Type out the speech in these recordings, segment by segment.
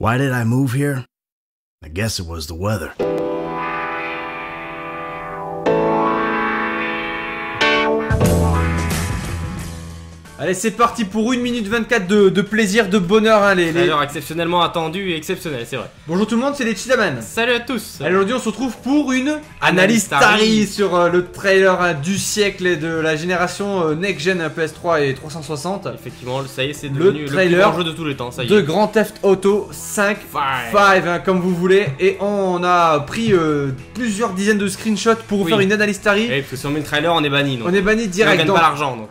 Why did I move here? I guess it was the weather. Allez, c'est parti pour 1 minute 24 de, de plaisir, de bonheur. Hein, les, les- exceptionnellement attendu et exceptionnel, c'est vrai. Bonjour tout le monde, c'est les Chidaman. Salut à tous Allez, aujourd'hui, on se retrouve pour une analyse Tari sur euh, le trailer hein, du siècle et de la génération euh, next-gen PS3 et 360 Effectivement, ça y est, c'est devenu le, trailer plus grand jeu de tous les temps, ça y de est. Grand Theft Auto 5 Five. 5, hein, comme vous voulez. Et on a pris euh, plusieurs dizaines de screenshots pour vous Oui. faire une analyse Tari. Parce que si on met le trailer, on est banni. Donc. On est banni Et on direct. gagne Donc, pas l'argent, donc.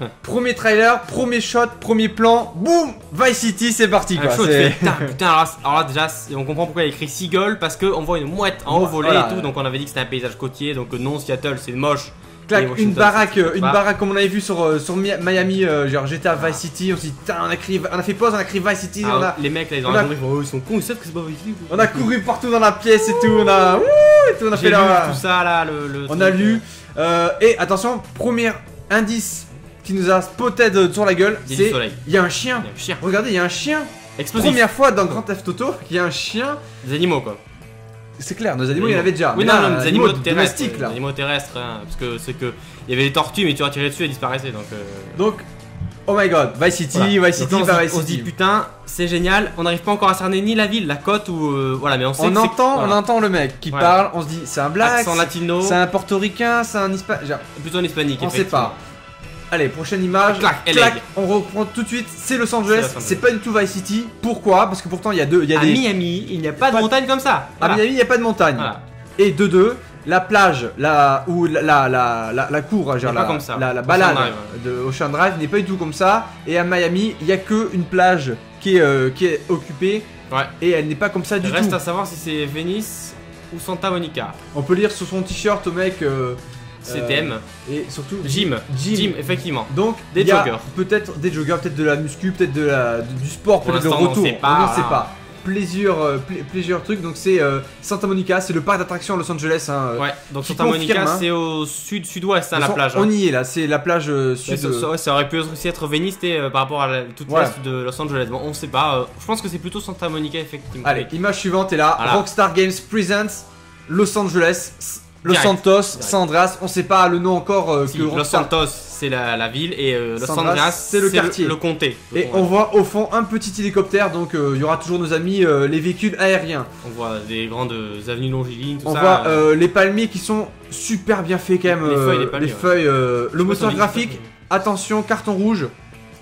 premier trailer, premier shot, premier plan, boum Vice City, c'est parti quoi. fais, putain, putain, alors, là, alors là, déjà, on comprend pourquoi il a écrit Seagull parce qu'on voit une mouette en haut Voilà. et tout. Donc on avait dit que c'était un paysage côtier, donc euh, non, Seattle, c'est moche. Clac, une baraque, une bah. baraque comme on avait vu sur, euh, sur Miami, euh, genre GTA Vice City, on s'est dit, on a, crié- on a fait pause, on a crié Vice City, on, Alors, a, les mecs là, ils on ont a- ils font, oh, ils sont cons, ils savent que c'est pas Vice on a couru partout dans la pièce et tout, on a, ouh, et tout, on a fait lu la, tout ça là, le. le on truc, a lu, euh, et attention, premier indice qui nous a spotted sur la gueule, Il y a du c'est, soleil. il y a un chien, Il y a un chien. regardez, il y a un chien, Explosif. première fois dans Grand Theft Auto, qu'il y a un chien, Des animaux quoi. c'est clair, nos animaux, il y en avait déjà, Oui, mais non, là, non, un des animaux terrestres. domestique, là. Des animaux terrestres, hein, parce que c'est que. Il y avait des tortues, mais tu as tiré dessus, elles disparaissaient donc. euh, Donc, oh my god, Vice City, voilà. Vice City, Donc là, on, Vice se, on se dit City. putain, c'est génial, on n'arrive pas encore à cerner ni la ville, la côte ou. euh, voilà, mais on sait On que c'est- entend, on entend le mec qui Ouais. parle, on se dit c'est un black, Accent latino, c'est un portoricain, c'est un hispanien. plutôt en hispanique. On sait pas. Allez, prochaine image. Clac, LA. on reprend tout de suite. C'est Los Angeles. C'est pas du tout Vice City. Pourquoi? Parce que pourtant il y a deux, il y a À des. Miami, il n'y a pas de Pas- montagne comme ça. À Voilà. Miami, il y a pas de montagne. Voilà. Et de deux, la plage, la ou la la la, la, la cour, genre pas la, comme ça. la, balade Drive, de Ocean Drive n'est pas du tout comme ça. Et à Miami, il y a que une plage qui est euh, qui est occupée Ouais. et elle n'est pas comme ça du Reste tout. à savoir si c'est Venice ou Santa Monica. On peut lire sur son t-shirt au mec. euh, CTM. et surtout Jim. Jim. Jim, effectivement. Donc, Des joggers. Peut-être des joggers, peut-être de la muscu, peut-être de la, du sport, peut-être le l'instant, on retour. sait pas, on ne voilà. sait pas. Plusieurs, euh, pl- plusieurs trucs. Donc, c'est euh, Santa Monica, c'est le parc d'attractions à Los Angeles. hein, euh, Ouais, donc Santa Monica, hein. c'est au sud-sud-ouest, hein, la plage. hein. On y est là, c'est la plage euh, sud. ça, euh, ça- aurait pu aussi être Venice euh, par rapport à la, toute Ouais. l'est de Los Angeles. Bon, on sait pas. euh, je pense que c'est plutôt Santa Monica, effectivement. Allez, image suivante est là. Voilà. Rockstar Games Presents Los Angeles, Los Direct. Santos, Direct. Sandras. On sait pas le nom encore euh, Si, que Los. Santos, c'est la, la ville, et euh, Los Sandras, c'est le quartier. Le, comté. Et on voit au fond un petit hélicoptère. Donc, euh, il y aura toujours nos amis, euh, les véhicules aériens. on voit des grandes avenues longilignes, tout On ça. voit euh, les palmiers qui sont super bien faits quand même. Les feuilles des palmiers, les feuilles, euh, le moteur on graphique. Attention, carton rouge.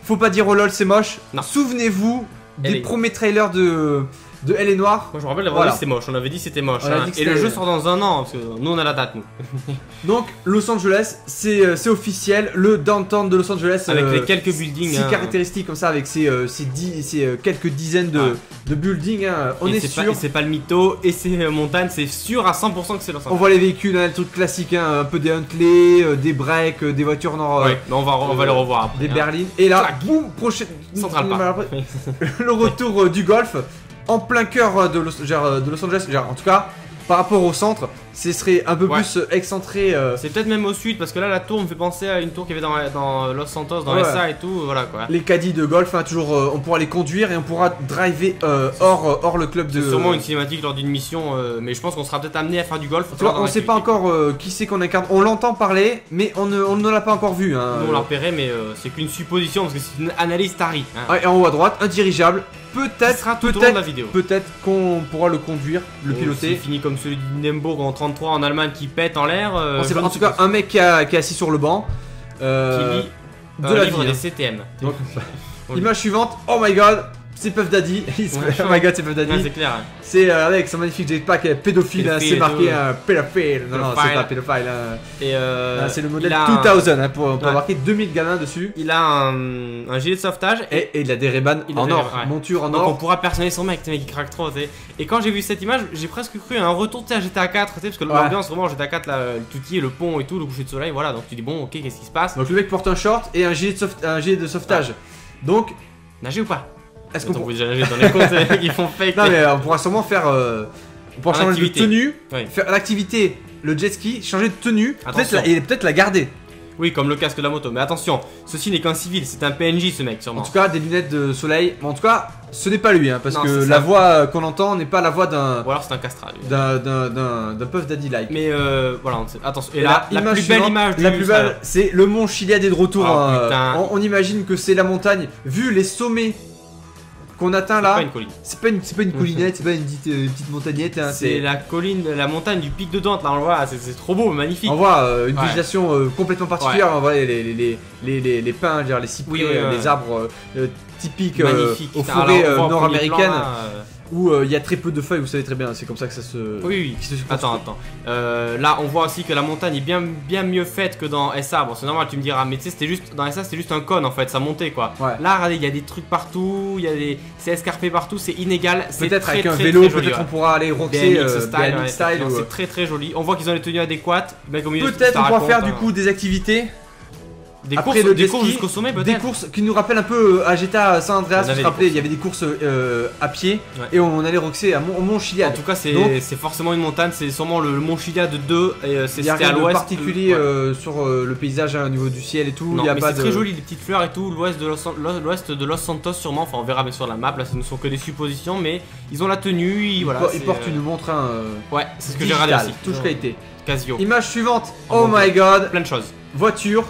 Faut pas dire oh lol, c'est moche. Souvenez-vous des premiers trailers de de Elle est Noire. Moi je me rappelle d'avoir Voilà. dit c'était moche, on avait dit c'était moche. On hein. dit Et le jeu sort dans un an, parce que nous on a la date nous. Donc Los Angeles, c'est euh, c'est officiel. Le downtown de Los Angeles. Avec euh, les quelques buildings. Si hein. caractéristiques comme ça, avec ces, euh, ces, dix- ces, quelques dizaines de, Ouais. de buildings, hein, on Et est sûr. Pas, et c'est pas le mytho, et c'est euh, montagne, c'est sûr à 100% que c'est Los On Angeles. voit les véhicules, hein, le truc classique, hein, un peu des Huntley, euh, des breaks, des voitures nord, Ouais, mais on va, on va le revoir après. des berlines. Et là, boum, prochaine. Central Park. Le retour du golf en plein cœur euh, de Los, genre, euh, de Los Angeles. En tout cas, par rapport au centre, ce serait un peu Ouais. plus euh, excentré. euh, C'est peut-être même au sud, parce que là la tour me fait penser à une tour qu'il y avait dans, dans Los Santos, dans Ouais. SA et tout, voilà quoi. les caddies de golf, hein, toujours, euh, on pourra les conduire et on pourra driver euh, hors, hors le club de. C'est sûrement une cinématique lors d'une mission, mais je pense qu'on sera peut-être amené à faire du golf. Tu vois, on sait pas encore qui c'est qu'on incarne. On l'entend parler, mais on ne, on ne l'a pas encore vu. Hein. Nous on l'a repéré, mais c'est qu'une supposition, parce que c'est une analyse tari. Hein. Ouais, et en haut à droite, un dirigeable. Peut-être, de peut-être, peut-être qu'on pourra le conduire, le Oh, C'est piloter. fini comme celui d'Hindenburg en 33 en Allemagne qui pète en l'air. euh, En tout cas, un mec qui, a- qui est assis sur le banc. euh, qui lit de la livre vie, des hein. CTM. Donc. Image suivante, oh my god, c'est Puff Daddy. Oh my god, c'est Puff Ouais, Daddy. c'est clair. c'est euh, avec son magnifique jetpack euh, pédophile, hein, Pédophile c'est marqué tout. un pédophile. Non, non, c'est pas pédophile. hein. Et euh, Ah, c'est le modèle il a un- 2000, hein, pour, on Ouais. marquer 2000 gamins dessus. Il a un, un gilet de sauvetage et il a des a en des or, ouais. monture en donc on or. pourra personnaliser son mec, mec, il craque trop. Et quand j'ai vu cette image, j'ai presque cru à un retour à GTA 4, tu sais, parce que l'ambiance vraiment GTA 4, là, le touti, le pont et tout, le coucher de soleil, voilà. Donc tu dis bon, ok, qu'est-ce qui se passe? Donc le mec porte un short et un gilet de sauvetage. Donc, Nager ou pas? Est-ce qu'on déjà nager dans les comptes, font fake. Non mais euh, on pourra sûrement faire... euh, on pourra En changer de tenue, Oui. faire l'activité, le jet ski, changer de tenue, peut-être Attention. la, et peut-être la garder. Oui, comme le casque de la moto. Mais attention, ceci n'est qu'un civil, c'est un PNJ ce mec, En sûrement. tout cas, des lunettes de soleil. Mais en tout cas, ce n'est pas lui, hein, parce Non, que la ça. voix euh, qu'on entend n'est pas la voix d'un Ou alors c'est un castrat. d'un Puff Daddy like. Mais euh, voilà, attention. Et, Et la la plus belle image du La plus belle, c'est le mont Chiliade est de retour. Oh, hein. on, on imagine que c'est la montagne. Vu les sommets qu'on atteint C'est là, pas une colline. c'est pas une, c'est pas une collinette, c'est pas une petite, euh, une petite montagnette. hein, C'est la colline, la montagne du pic de Dante, là on le voit, c'est c'est trop beau, magnifique. On voit euh, une Ouais. végétation euh, complètement particulière. On voit les, les, les, les, les, les pins, je veux dire, les cyprès, Oui, oui, euh, ouais. les arbres euh, euh, typiques euh, magnifique. aux forêts euh, nord-américaines euh, où euh, il y a très peu de feuilles. Vous savez très bien, c'est comme ça que ça se. Oui, oui. se. Attends, attends. Euh, là, on voit aussi que la montagne est bien, bien mieux faite que dans SA. Bon, c'est normal, tu me diras, mais tu sais, c'était juste dans SA, c'était juste un cône en fait, ça montait quoi. Ouais. Là, regardez, il y a des trucs partout, il y a des, c'est escarpé partout, c'est inégal. c'est Peut-être très, avec un très, vélo, peut-être ouais. on pourra aller BMX euh, style, ouais, style. c'est très très joli. On voit qu'ils ont les tenues adéquates. Peut-être on pourra faire du hein. coup des activités, des après courses, le des jet courses ski, jusqu'au sommet des courses qui nous rappellent un peu euh, à GTA San Andreas. On Vous avait vous des rappelez, il y avait des courses euh, à pied Ouais. et on allait roxer à Mont, au Mont En tout cas, c'est Donc- c'est forcément une montagne, c'est sûrement le, mont Chiliade 2 et euh, c'est Il y a c'était à rien de l'ouest. particulier Ouais. euh, sur euh, le paysage hein, au niveau du ciel et tout. Non, il y a mais pas c'est de... très joli, les petites fleurs et tout, l'ouest de, Los, l'ouest de Los Santos sûrement, enfin on verra bien sûr la map, là ce ne sont que des suppositions, mais ils ont la tenue, ils, Il, voilà. por- il c'est, porte euh, une montre hein, euh, Ouais, c'est ce que j'ai regardé digitale, aussi. touche qualité. Casio. Image suivante. Oh Oh my god, Plein de choses. voiture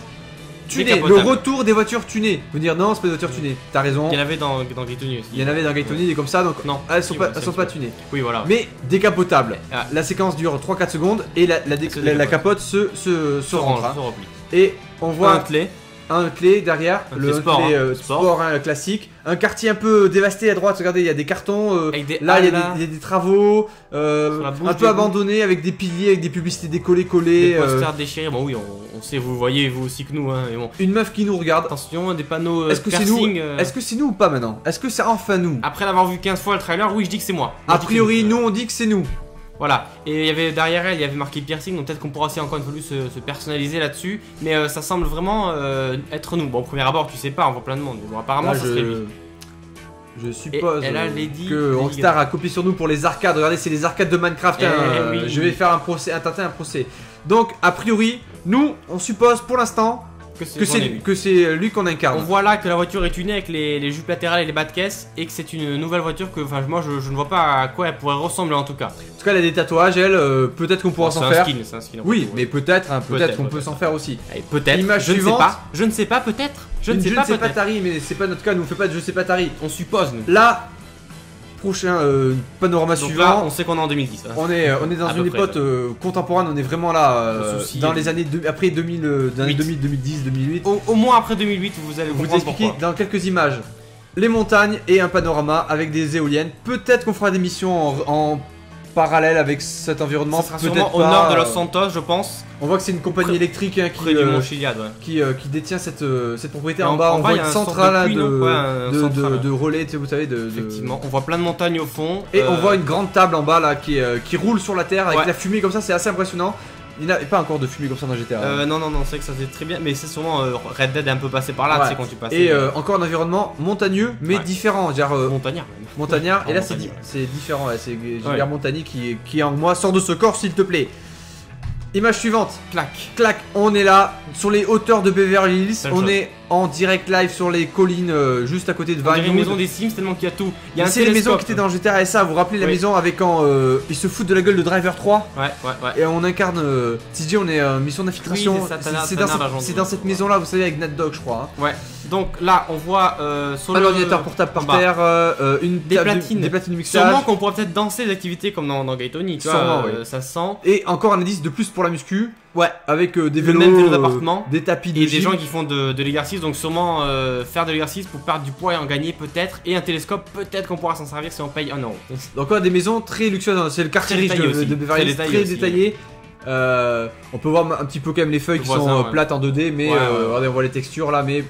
tunée. Le Décapotable. retour des voitures tunées. Vous dire non, c'est pas des voitures tunées. T'as raison. Il y en avait dans, dans Gritoni aussi. Il y en avait dans Gaytoni des comme ça, donc Non. elles sont pas, elles sont pas tunées. Oui, voilà. Mais décapotables. Ah. La séquence dure 3-4 secondes et la, la, la- capote se, se, se rentre. hein. Et on Voit voit un clé. Un clé derrière, Un le clé sport, clé, hein. euh, Sport. sport, hein, classique. Un quartier un peu dévasté à droite, regardez, il y a des cartons. euh, des là, il y, a des- il y a des travaux, euh, un peu abandonnés avec des piliers, avec des publicités décollées, collées. Des posters déchirés. Bon, oui, on, on sait, vous voyez vous aussi que nous, hein. Mais bon. une meuf qui nous regarde. Attention, des panneaux Est-ce que c'est nous Est-ce que c'est nous ou pas maintenant Est-ce que c'est enfin nous Après l'avoir vu 15 fois le trailer, oui, je dis que c'est moi. Moi, A priori, nous on dit que c'est nous. Voilà, et il y avait derrière elle, il y avait marqué piercing, donc peut-être qu'on pourra aussi encore une fois se, se personnaliser là-dessus, mais euh, ça semble vraiment euh, être nous. Bon, au premier abord, tu sais pas, on voit plein de monde, mais bon, apparemment, Là, ça serait lui. je suppose Lady- que Rockstar a copié sur nous pour les arcades. Regardez, c'est les arcades de Minecraft. Eh hein, oui. Je vais faire un procès, un un procès. Donc, a priori, nous, on suppose pour l'instant Que c'est que c'est c'est lui qu'on On incarne. voit là que la voiture est tunée avec les, les jupes latérales et les bas de caisse, et que c'est une nouvelle voiture que, enfin, moi je, je ne vois pas à quoi elle pourrait ressembler en tout cas. En tout cas, elle a des tatouages. Elle, euh, peut-être qu'on pourra s'en c'est faire. un skin, c'est un skin. Oui, mais peut-être, hein, peut-être qu'on peut s'en faire aussi. Peut-être. Image je ne sais pas. Je ne sais pas, peut-être. Je ne sais pas, sais pas. Tari, mais c'est pas notre cas. Nous on fait pas de je sais pas Tari. On suppose, nous. Là, prochain euh, panorama Donc suivant. là, on sait qu'on est en 2010. hein. On est, euh, on est dans À une époque euh, contemporaine, on est vraiment là euh, souci dans les années de- après 2000, euh, dans les Huit. 2000, 2010, 2008. Au, au moins après 2008, vous allez vous comprendre expliquer pourquoi. dans quelques images les montagnes et un panorama avec des éoliennes. Peut-être qu'on fera des missions en, en parallèle avec cet environnement. Ça sera sûrement au pas, nord de euh, Los Santos, je pense, On voit que c'est une compagnie électrique hein, qui, près du euh, Mont Chiliad, ouais. qui, euh, qui détient cette, euh, cette propriété. Et En bas, on voit une centrale de, relais, vous savez, de, de- Effectivement, on voit plein de montagnes au fond. Et euh, on voit une grande table en bas là qui, euh, qui roule sur la terre avec Ouais. la fumée comme ça, c'est assez impressionnant. Il n'y a pas encore de fumée comme ça dans GTA. hein. euh, non, non, non, c'est vrai que ça fait très bien, mais c'est sûrement euh, Red Dead est un peu passé par là, Ouais. tu sais, quand tu passes. Et euh, encore un environnement montagneux mais Ouais. différent, genre montagnard même. montagnard. Et là c'est di- c'est différent, c'est. Gilbert Montagny qui, qui en moi sort de ce corps s'il te plaît. Image suivante, Clac. clac, on est là sur les hauteurs de Beverly Hills, on chose. est en direct live sur les collines euh, juste à côté de On dirait une Vinewood. maison des Sims tellement qu'il y a tout. Il y a un C'est les maisons qui étaient dans GTA SA, vous vous rappelez la Oui. maison avec quand euh, ils se foutent de la gueule de Driver 3 Ouais, ouais, ouais. Et on incarne. Euh, TJ, on est euh, mission d'infiltration. Oui, c'est dans, cette- dans maison là, vous savez, avec Nat Dog, je crois. hein. Ouais. Donc là, on voit euh, sur Un ordinateur portable par terre, une Des table de- platines. des platines de mixage. Sûrement qu'on pourra peut-être danser des activités comme dans, dans Gaytoni, tu vois. Sûrement, euh, Ça sent. Et encore un indice de plus pour la muscu. Ouais. Avec euh, des vélos, même vélo euh, d'appartement. des tapis de Et des gens qui font de, de l'exercice, donc sûrement euh, faire de l'exercice pour perdre du poids et en gagner peut-être. Et un télescope, peut-être qu'on pourra s'en servir si on paye un euro. Donc, ouais, des maisons très luxueuses. hein. C'est le quartier Très riche de, détaillé aussi. de Beverly Hills, Très très détaillé détaillé. Euh, on peut voir un petit peu quand même les feuilles Le qui voisin, sont euh, ouais. plates en 2D, mais Ouais, ouais, euh, ouais. regardez, on voit les textures là, mais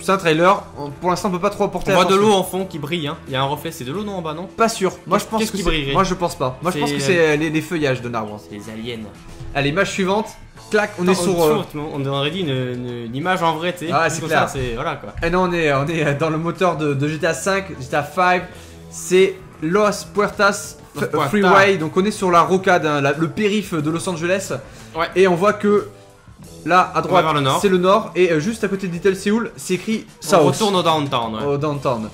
c'est un trailer. On- Pour l'instant, on peut pas trop On apporter. voit de l'eau en fond qui brille, hein. Il y a un reflet, c'est de l'eau non en bas, non? Pas sûr. Moi, je pense qu'est-ce que qui c'est- brillerait? Moi, je pense pas. Moi, je pense C'est, que c'est euh, les, les feuillages de l'arbre. C'est les aliens. Allez, image suivante. Clac, on est sur. euh, On aurait dit une, une- une image en vrai, tu sais. Ah, c'est clair. ça, c'est voilà quoi. Eh non, on est, on est dans le moteur de, de GTA 5, GTA 5. C'est Los Puertas Los. Freeway. Donc on est sur la rocade, hein, la- le périph de Los Angeles. Ouais. Et on voit que Là, à droite, c'est le nord. Et euh, juste à côté de Little Seoul, c'est écrit South. On retourne au downtown. Ouais. au downtown.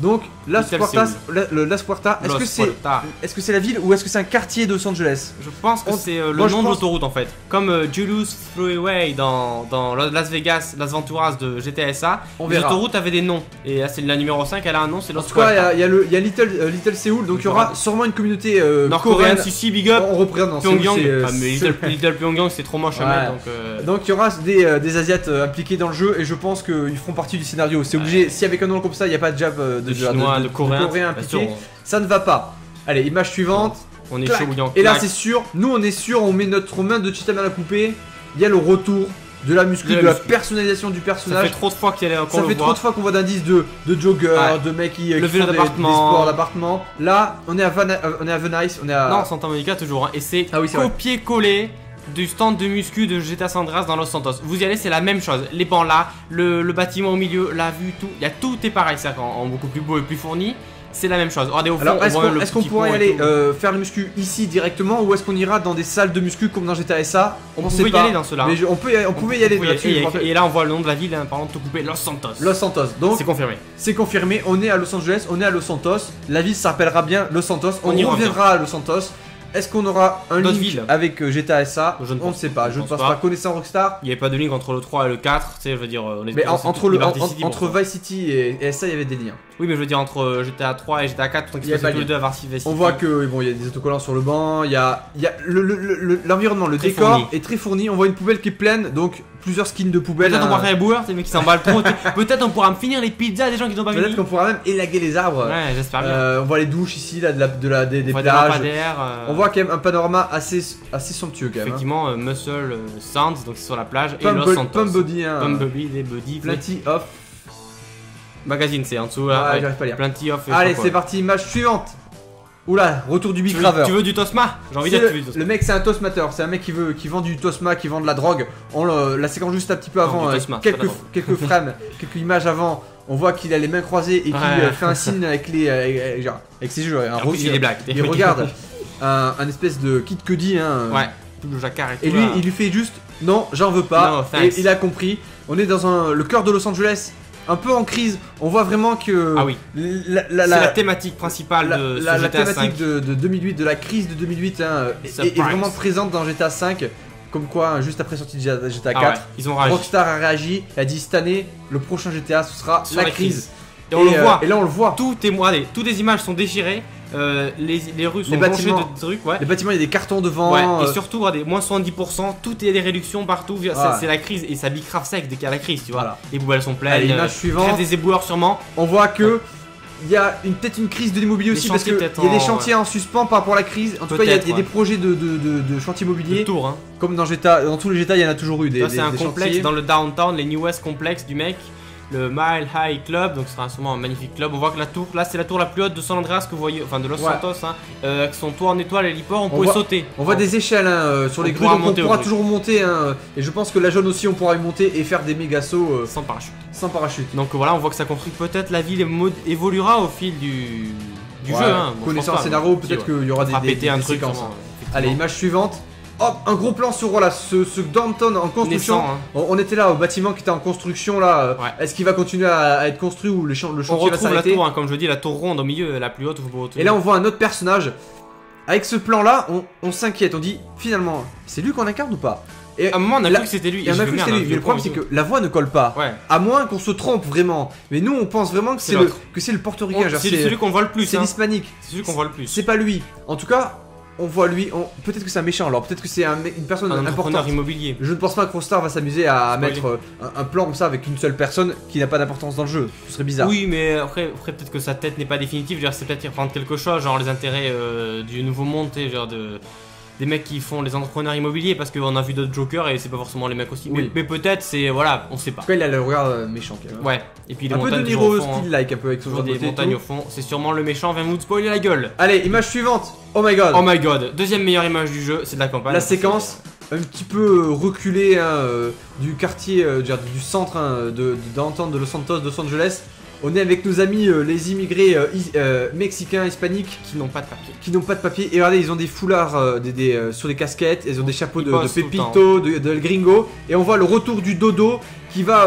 Donc, Las Puertas, la- le Las Puertas, est-ce que c'est Puertas. est-ce que c'est la ville ou est-ce que c'est un quartier de Los Angeles? Je pense que c'est euh, le moi, nom de l'autoroute en fait. Comme euh, Julius Freeway dans, dans Las Vegas, Las Venturas de GTA On les verra. autoroutes avaient des noms. Et là, c'est la numéro 5, elle a un nom, c'est Los il y a- y, a le- il y a Little, euh, Little Seoul, donc il y aura sûrement une communauté euh, Nord-coréenne, coréenne. si si, big up. On représente dans Pyongyang. euh, Ah, mais Little, Little Pyongyang, c'est trop moche à Ouais. mettre donc. euh, Donc il y aura des, euh, des Asiates euh, impliqués dans le jeu et je pense qu'ils feront partie du scénario. C'est obligé, si avec un nom comme ça il n'y a pas de jab euh, de, de chinois, de, coréens. sûr, ça ne va pas. Allez, image suivante. on est Clac. chaud bouillant. Et là c'est sûr, nous on est sûr, on met notre main de Chitama à la poupée. Il y a le retour de la muscu, De de, la personnalisation du ça personnage. fait trop de fois qu'il y a qu'on Ça fait trop de fois qu'on voit d'indices de, de jogger, Ouais. de mecs qui, Le qui vélo font des- des sports d'appartement. Là, on est à Van, euh, on est à Venice, on est à. Non, Santa Monica toujours. hein. Et c'est Ah oui, copier-coller du stand de muscu de GTA San Andreas dans Los Santos. Vous y allez, c'est la même chose. Les bancs là, le, le bâtiment au milieu, la vue, tout. Il y a tout est pareil, c'est en, en beaucoup plus beau et plus fourni. C'est la même chose. Regardez au fond, Alors, on est-ce qu'on pourrait aller euh, faire le muscu ici directement ou est-ce qu'on ira dans des salles de muscu comme dans GTA SA On, sait pouvait y pas. aller dans cela. Mais je- on, peut on pouvait y aller là-dessus. Et, là, on voit le nom de la ville, hein, parlant de tout couper, Los Santos. Los Santos. Donc, C'est confirmé. c'est confirmé. On est à Los Angeles, on est à Los Santos. La ville s'appellera bien Los Santos. On, On y reviendra à Los Santos. Est-ce qu'on aura un link villes avec euh, GTA SA Je ne On ne sait pas. je ne pense pense pas. pas. Connaissant Rockstar. Il n'y avait pas de link entre le 3 et le 4, tu sais, je veux dire, euh, on est Mais en- entre, le, en- entre Vice City et, et SA, il y avait des liens. Oui, mais je veux dire, entre euh, GTA 3 et GTA 4, tant Il qu'ils y a sont pas tous les deux à Vice City. On voit que bon, il y a des autocollants sur le banc, il y a, y a le- le- le- l'environnement, le, décor fourni. est très fourni. On voit une poubelle qui est pleine, donc plusieurs skins de poubelle. Peut-être on hein. pourra faire les boueurs, les mecs qui s'emballent trop. Peut-être on pourra me finir les pizzas des gens qui n'ont pas Peut-être fini. qu'on pourra même élaguer les arbres. Ouais, j'espère bien. Euh, on voit les douches ici, là, de la, de la- des, des on plages. euh, On voit quand même un panorama assez, assez somptueux quand même. hein. effectivement euh, Muscle euh, Sounds, donc c'est sur la plage, et Los Santos. pump body, hein. Pump Body, des body, Plenty of. Magazine, c'est en dessous là. ouais. j'arrive pas à lire. Plenty of. Allez, c'est parti, image suivante. Oula, retour du Tu Big veux, Graver. tu veux du Tosma J'ai envie de C'est dire que tu veux le, du Tosma. le mec c'est un toastmater, c'est un mec qui veut qui vend du tosma, qui vend de la drogue. On le- la séquence juste un petit peu avant, euh, Tosma, quelques, quelques frames, quelques images avant, on voit qu'il a les mains croisées et qu'il Ouais. euh, fait un signe avec les euh, avec, genre, avec ses jeux, un En plus, il regarde un, un espèce de kit Cudi hein, Ouais, tout le jacquard et tout. et lui là. il lui fait juste non j'en veux pas No, et il a compris. On est dans un, le cœur de Los Angeles, un peu en crise. On voit vraiment que Ah oui. la, la- C'est la- la thématique principale de la- ce la GTA thématique 5. de, de 2008, de la crise de 2008, hein, est- vraiment présente dans GTA 5. Comme quoi, hein, juste après sortie de GTA GTA 4, Ah ouais, ils ont réagi. Rockstar a réagi et a dit cette année, le prochain GTA, ce sera Sur la crise. Et on le euh, voit. et là, on le voit. Tout est allez, toutes les images sont déchirées. Euh, les, les rues sont Les bâtiments. de trucs, ouais. Les bâtiments, il y a des cartons devant. Ouais, et euh, surtout, regardez, moins 70%, tout est des réductions partout. C'est Ouais. c'est la crise et ça bicrave sec dès qu'il y a la crise, tu vois. Voilà. Les poubelles sont pleines. Allez, image euh, suivante. des éboueurs sûrement. on voit que. Il y a peut-être une crise de l'immobilier aussi parce qu'il y a des chantiers en suspens par rapport à la crise. En tout cas, il y a, y des projets de, de, de- tour, hein. Comme dans GTA, dans tous les GTA, il y en a toujours eu des, c'est un des complexe chantiers. dans le downtown, les New West complexe du mec. Le Mile High Club, donc ce sera sûrement un magnifique club. On voit que la tour, là c'est la tour la plus haute de San Andreas que vous voyez, enfin de Los Ouais. Santos, hein, euh, avec son toit en étoile et l'hiport, on, pouvait voit- sauter. On voit des échelles hein, euh, sur On les grues, donc on pourra toujours monter. hein, et je pense que la jaune aussi, on pourra y monter et faire des méga sauts euh, sans parachute. sans parachute. Donc voilà, on voit que ça construit peut-être la ville évoluera au fil du, du Ouais, jeu. Hein. Bon, Connaissant le scénario, peut-être qu'il y aura On des, des- un des truc. séquences. sûrement, Allez, image suivante. Hop, un gros plan sur voilà, ce, ce downtown en construction. Naissant, hein. On, on était là au bâtiment qui était en construction là. Ouais. Est-ce qu'il va continuer à, à être construit ou le, chan- le On chantier va retrouve la tour, hein, comme je dis, la tour ronde au milieu, la plus haute où vous pouvez Et là, on voit un autre personnage. Avec ce plan-là, on, on s'inquiète. On dit finalement, c'est lui qu'on incarne ou pas? Et À un moment, on a là- cru que c'était lui. et on a veux que c'était lui. Mais le problème, c'est que la voix ne colle pas. Ouais. À moins qu'on se trompe vraiment. Mais nous, on pense vraiment que c'est le, l'autre. que c'est le portoricain. On- C'est C'est celui qu'on voit le plus. c'est hein. l'hispanique. C'est celui qu'on voit le plus. C'est pas lui. En tout cas, on voit lui. on- Peut-être que c'est un méchant. Alors peut-être que c'est un une personne un importante. immobilier. Je ne pense pas que Rockstar va s'amuser à Spoiler. mettre euh, un, un plan comme ça avec une seule personne qui n'a pas d'importance dans le jeu. Ce serait bizarre. Oui, mais après, après peut-être que sa tête n'est pas définitive. C'est peut-être y reprendre quelque chose, genre les intérêts euh, du nouveau monde, genre de des mecs qui font les entrepreneurs immobiliers parce qu'on a vu d'autres jokers et c'est pas forcément les mecs aussi. Oui. Mais, mais peut-être c'est voilà, on sait pas. En tout cas, il a le regard euh, méchant quand même. Ouais. Et puis les Un peu de Niro hein. style-like un peu avec son Toujours genre de des montagnes au fond. C'est sûrement le méchant. Vient vous spoiler la gueule. Allez, image suivante. Oh my god. Oh my god. Deuxième meilleure image du jeu, c'est de la campagne. La séquence un petit peu euh, reculée hein, euh, du quartier, euh, du centre hein, de, de de Los Santos, de Los Angeles. On est avec nos amis euh, les immigrés euh, is- euh, mexicains, hispaniques Qui n'ont pas de papier. qui n'ont pas de papier. Et regardez, ils ont des foulards des, des, sur des casquettes, ils ont des chapeaux de, Pepito, de, de El Gringo. Et on voit le retour du dodo qui va.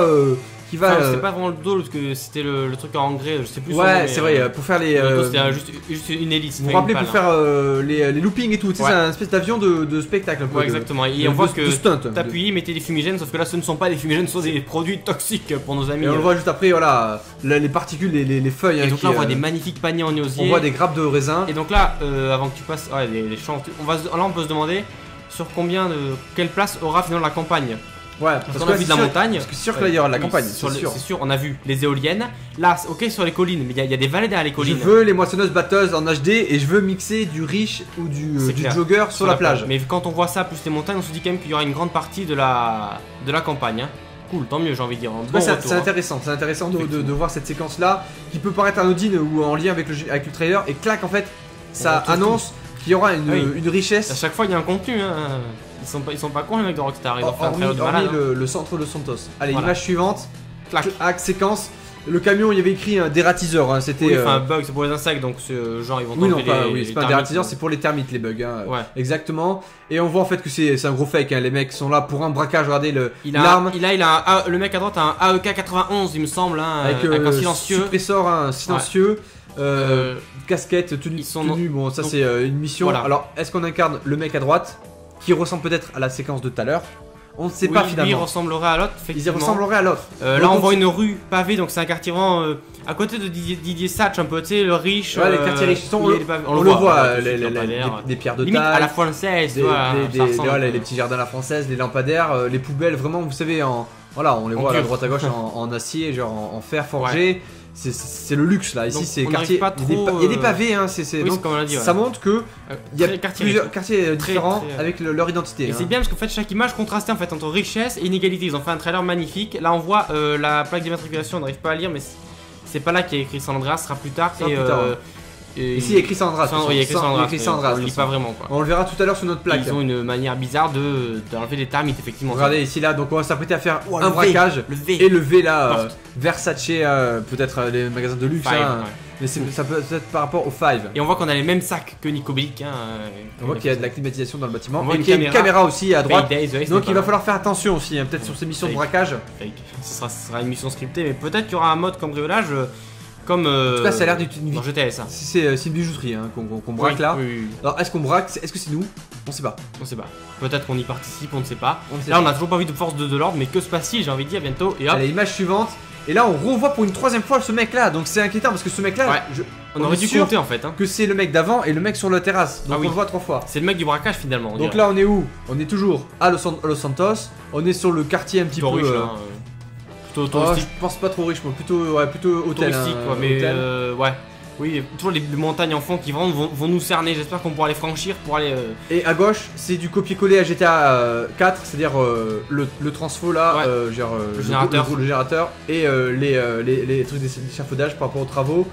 Qui va Enfin, euh, c'était pas vraiment le dos, parce que c'était le, le truc en engrais, je sais plus. ouais, c'est vrai, euh, pour faire les. euh, C'était juste, juste une hélice. vous rappelez pour faire euh, les, les loopings et tout, Ouais. c'est un espèce d'avion de, de spectacle un hein. peu. Ouais, exactement. Et de- on voit de- que de stunt. t'appuies, mettez des fumigènes, sauf que là ce ne sont pas des fumigènes, ce sont des produits toxiques pour nos amis. Et on le voit juste après, voilà, là, les particules, les, les, les feuilles. Et hein, donc qui, là on voit des magnifiques paniers en osier. on voit des grappes de raisin. Et donc là, avant que tu passes, ouais, les, champs, on va, se- là on peut se demander sur combien de, quelle place aura finalement la campagne. Ouais, Parce parce qu'on que a vu de la sûr- montagne. Parce que c'est sûr que là, il y aura de la Oui, campagne, sur c'est sûr. Sûr, on a vu les éoliennes. Là, ok sur les collines, mais il y, y a des vallées derrière les Je collines. veux les moissonneuses batteuses en HD et je veux mixer du riche ou du, euh, du jogger sur, la plage. Mais quand on voit ça plus les montagnes, on se dit quand même qu'il y aura une grande partie de la, de la campagne. hein. Cool, tant mieux, j'ai envie de dire. Ouais, bon c'est hein. intéressant, c'est intéressant de, de- de voir cette séquence là qui peut paraître anodine ou en lien avec le, avec le trailer et clac en fait ça annonce qu'il y aura une, Oui. une À richesse chaque fois, il y a un contenu. Hein. Ils sont pas, ils sont pas cons les mecs de Rockstar. Ils vont faire un hormis, malade. hein. le, le centre de Santos. Allez, Voilà. image suivante, Clac. acte séquence. Le camion il y avait écrit un dératiseur, hein, c'était. Oui, euh, enfin, un bug, c'est pour les insectes, donc euh, genre ils vont Oui, non, pas, les- oui, c'est pas un dératiseur, euh. c'est pour les termites, les bugs. Hein. Ouais. Exactement. Et on voit en fait que c'est c'est un gros fake. Hein. Les mecs sont là pour un braquage. Regardez le Il a, l'arme il a, il a un le mec à droite a un AEK 91, il me semble, hein, avec, avec euh, un silencieux. suppresseur hein, silencieux. euh, Euh, casquette, tenue, ils sont tenue, bon ça c'est euh, une mission. Voilà. Alors est-ce qu'on incarne le mec à droite? Qui ressemble peut-être à la séquence de tout à l'heure On ne sait oui, pas Lui, finalement. ressemblerait à l'autre, Ils ressembleraient à l'autre. Euh, là, on on voit une rue pavée, donc c'est un quartier vraiment euh, à côté de Didier, Didier Satch, un peu, tu sais, le riche. Ouais, les euh, quartiers riches, sont- On, le voit, les, des, pierres de Limite à taille. la française, des, ressemble les petits jardins à la française, les lampadaires, les poubelles, vraiment, vous savez, en voilà, on les voit à droite à gauche en, en acier, genre en, en fer forgé. C'est le luxe là. Ici, Donc, c'est quartier. pas Il y a des trop, pa- il y a des euh, pavés, hein. C'est Oui, ça montre que Euh, il y a quartier plusieurs quartiers euh, Très, différents très, avec le- leur identité. Et hein. c'est bien parce qu'en fait chaque image contrastait en fait entre richesse et inégalité. Ils ont fait un trailer magnifique. Là on voit euh, la plaque d'immatriculation, on n'arrive pas à lire, mais c'est- pas là qu'il y a écrit San Andreas, ce sera plus tard. Ça sera et, plus tard, et- Ici, il y a écrit Sandra. Il y a écrit écrit On le lit pas vraiment quoi. On le verra tout à l'heure sur notre plaque. Ils ont une manière bizarre de d'enlever les termites effectivement. Regardez ici là, donc on va s'apprêter à faire Oh, un le V, braquage. Le V. Et le V là, euh. Versace, euh, peut-être euh, les magasins de luxe, Five, hein. ouais. mais c'est- ça peut être par rapport au Five. Et on voit qu'on a les mêmes sacs que Nico Bellic. Hein, euh, On voit qu'il y a de la climatisation dans le bâtiment. On voit et une qu'il y a une caméra. aussi à droite. Ouais, Donc il va falloir faire attention aussi, hein, peut-être sur ces missions de braquage. Fake. Ce sera, ce sera une mission scriptée, mais peut-être qu'il y aura un mode cambriolage comme. euh, En tout cas, ça a l'air d'être une, dans ça. c'est euh, c'est une bijouterie hein, qu'on qu'on- qu'on braque Oui, là. oui, oui, oui. Alors est-ce qu'on braque Est-ce que c'est nous? On sait pas. On sait pas. Peut-être qu'on y participe, on ne sait pas. On ne sait Là, pas. on a toujours pas vu de force de, de l'ordre, mais que se passe-t-il J'ai envie de dire bientôt. Et hop, Allez, image suivante. Et là, on revoit pour une troisième fois ce mec là. Donc c'est inquiétant parce que ce mec là, Ouais. je- on, on aurait est dû sûr compter en fait. Hein. que c'est le mec d'avant et le mec sur la terrasse. Donc Ah oui. on le voit trois fois. C'est le mec du braquage finalement. on Donc dirait. là, on est où? On est toujours à Los, San- Los Santos. On est sur le quartier un petit plutôt peu. riche euh, là. euh, Plutôt oh, je pense pas trop riche, moi. Plutôt, ouais, plutôt hôtel. touristique hein, quoi, mais hôtel. euh, ouais. Oui, toujours les, les montagnes en fond qui vont, vont, vont nous cerner. J'espère qu'on pourra les franchir pour aller. euh, Et à gauche, c'est du copier-coller à GTA euh, 4, c'est-à-dire euh, le, le transfo là, Ouais. genre, Le générateur. le, le générateur et les, les, les trucs d'échafaudage par rapport aux travaux.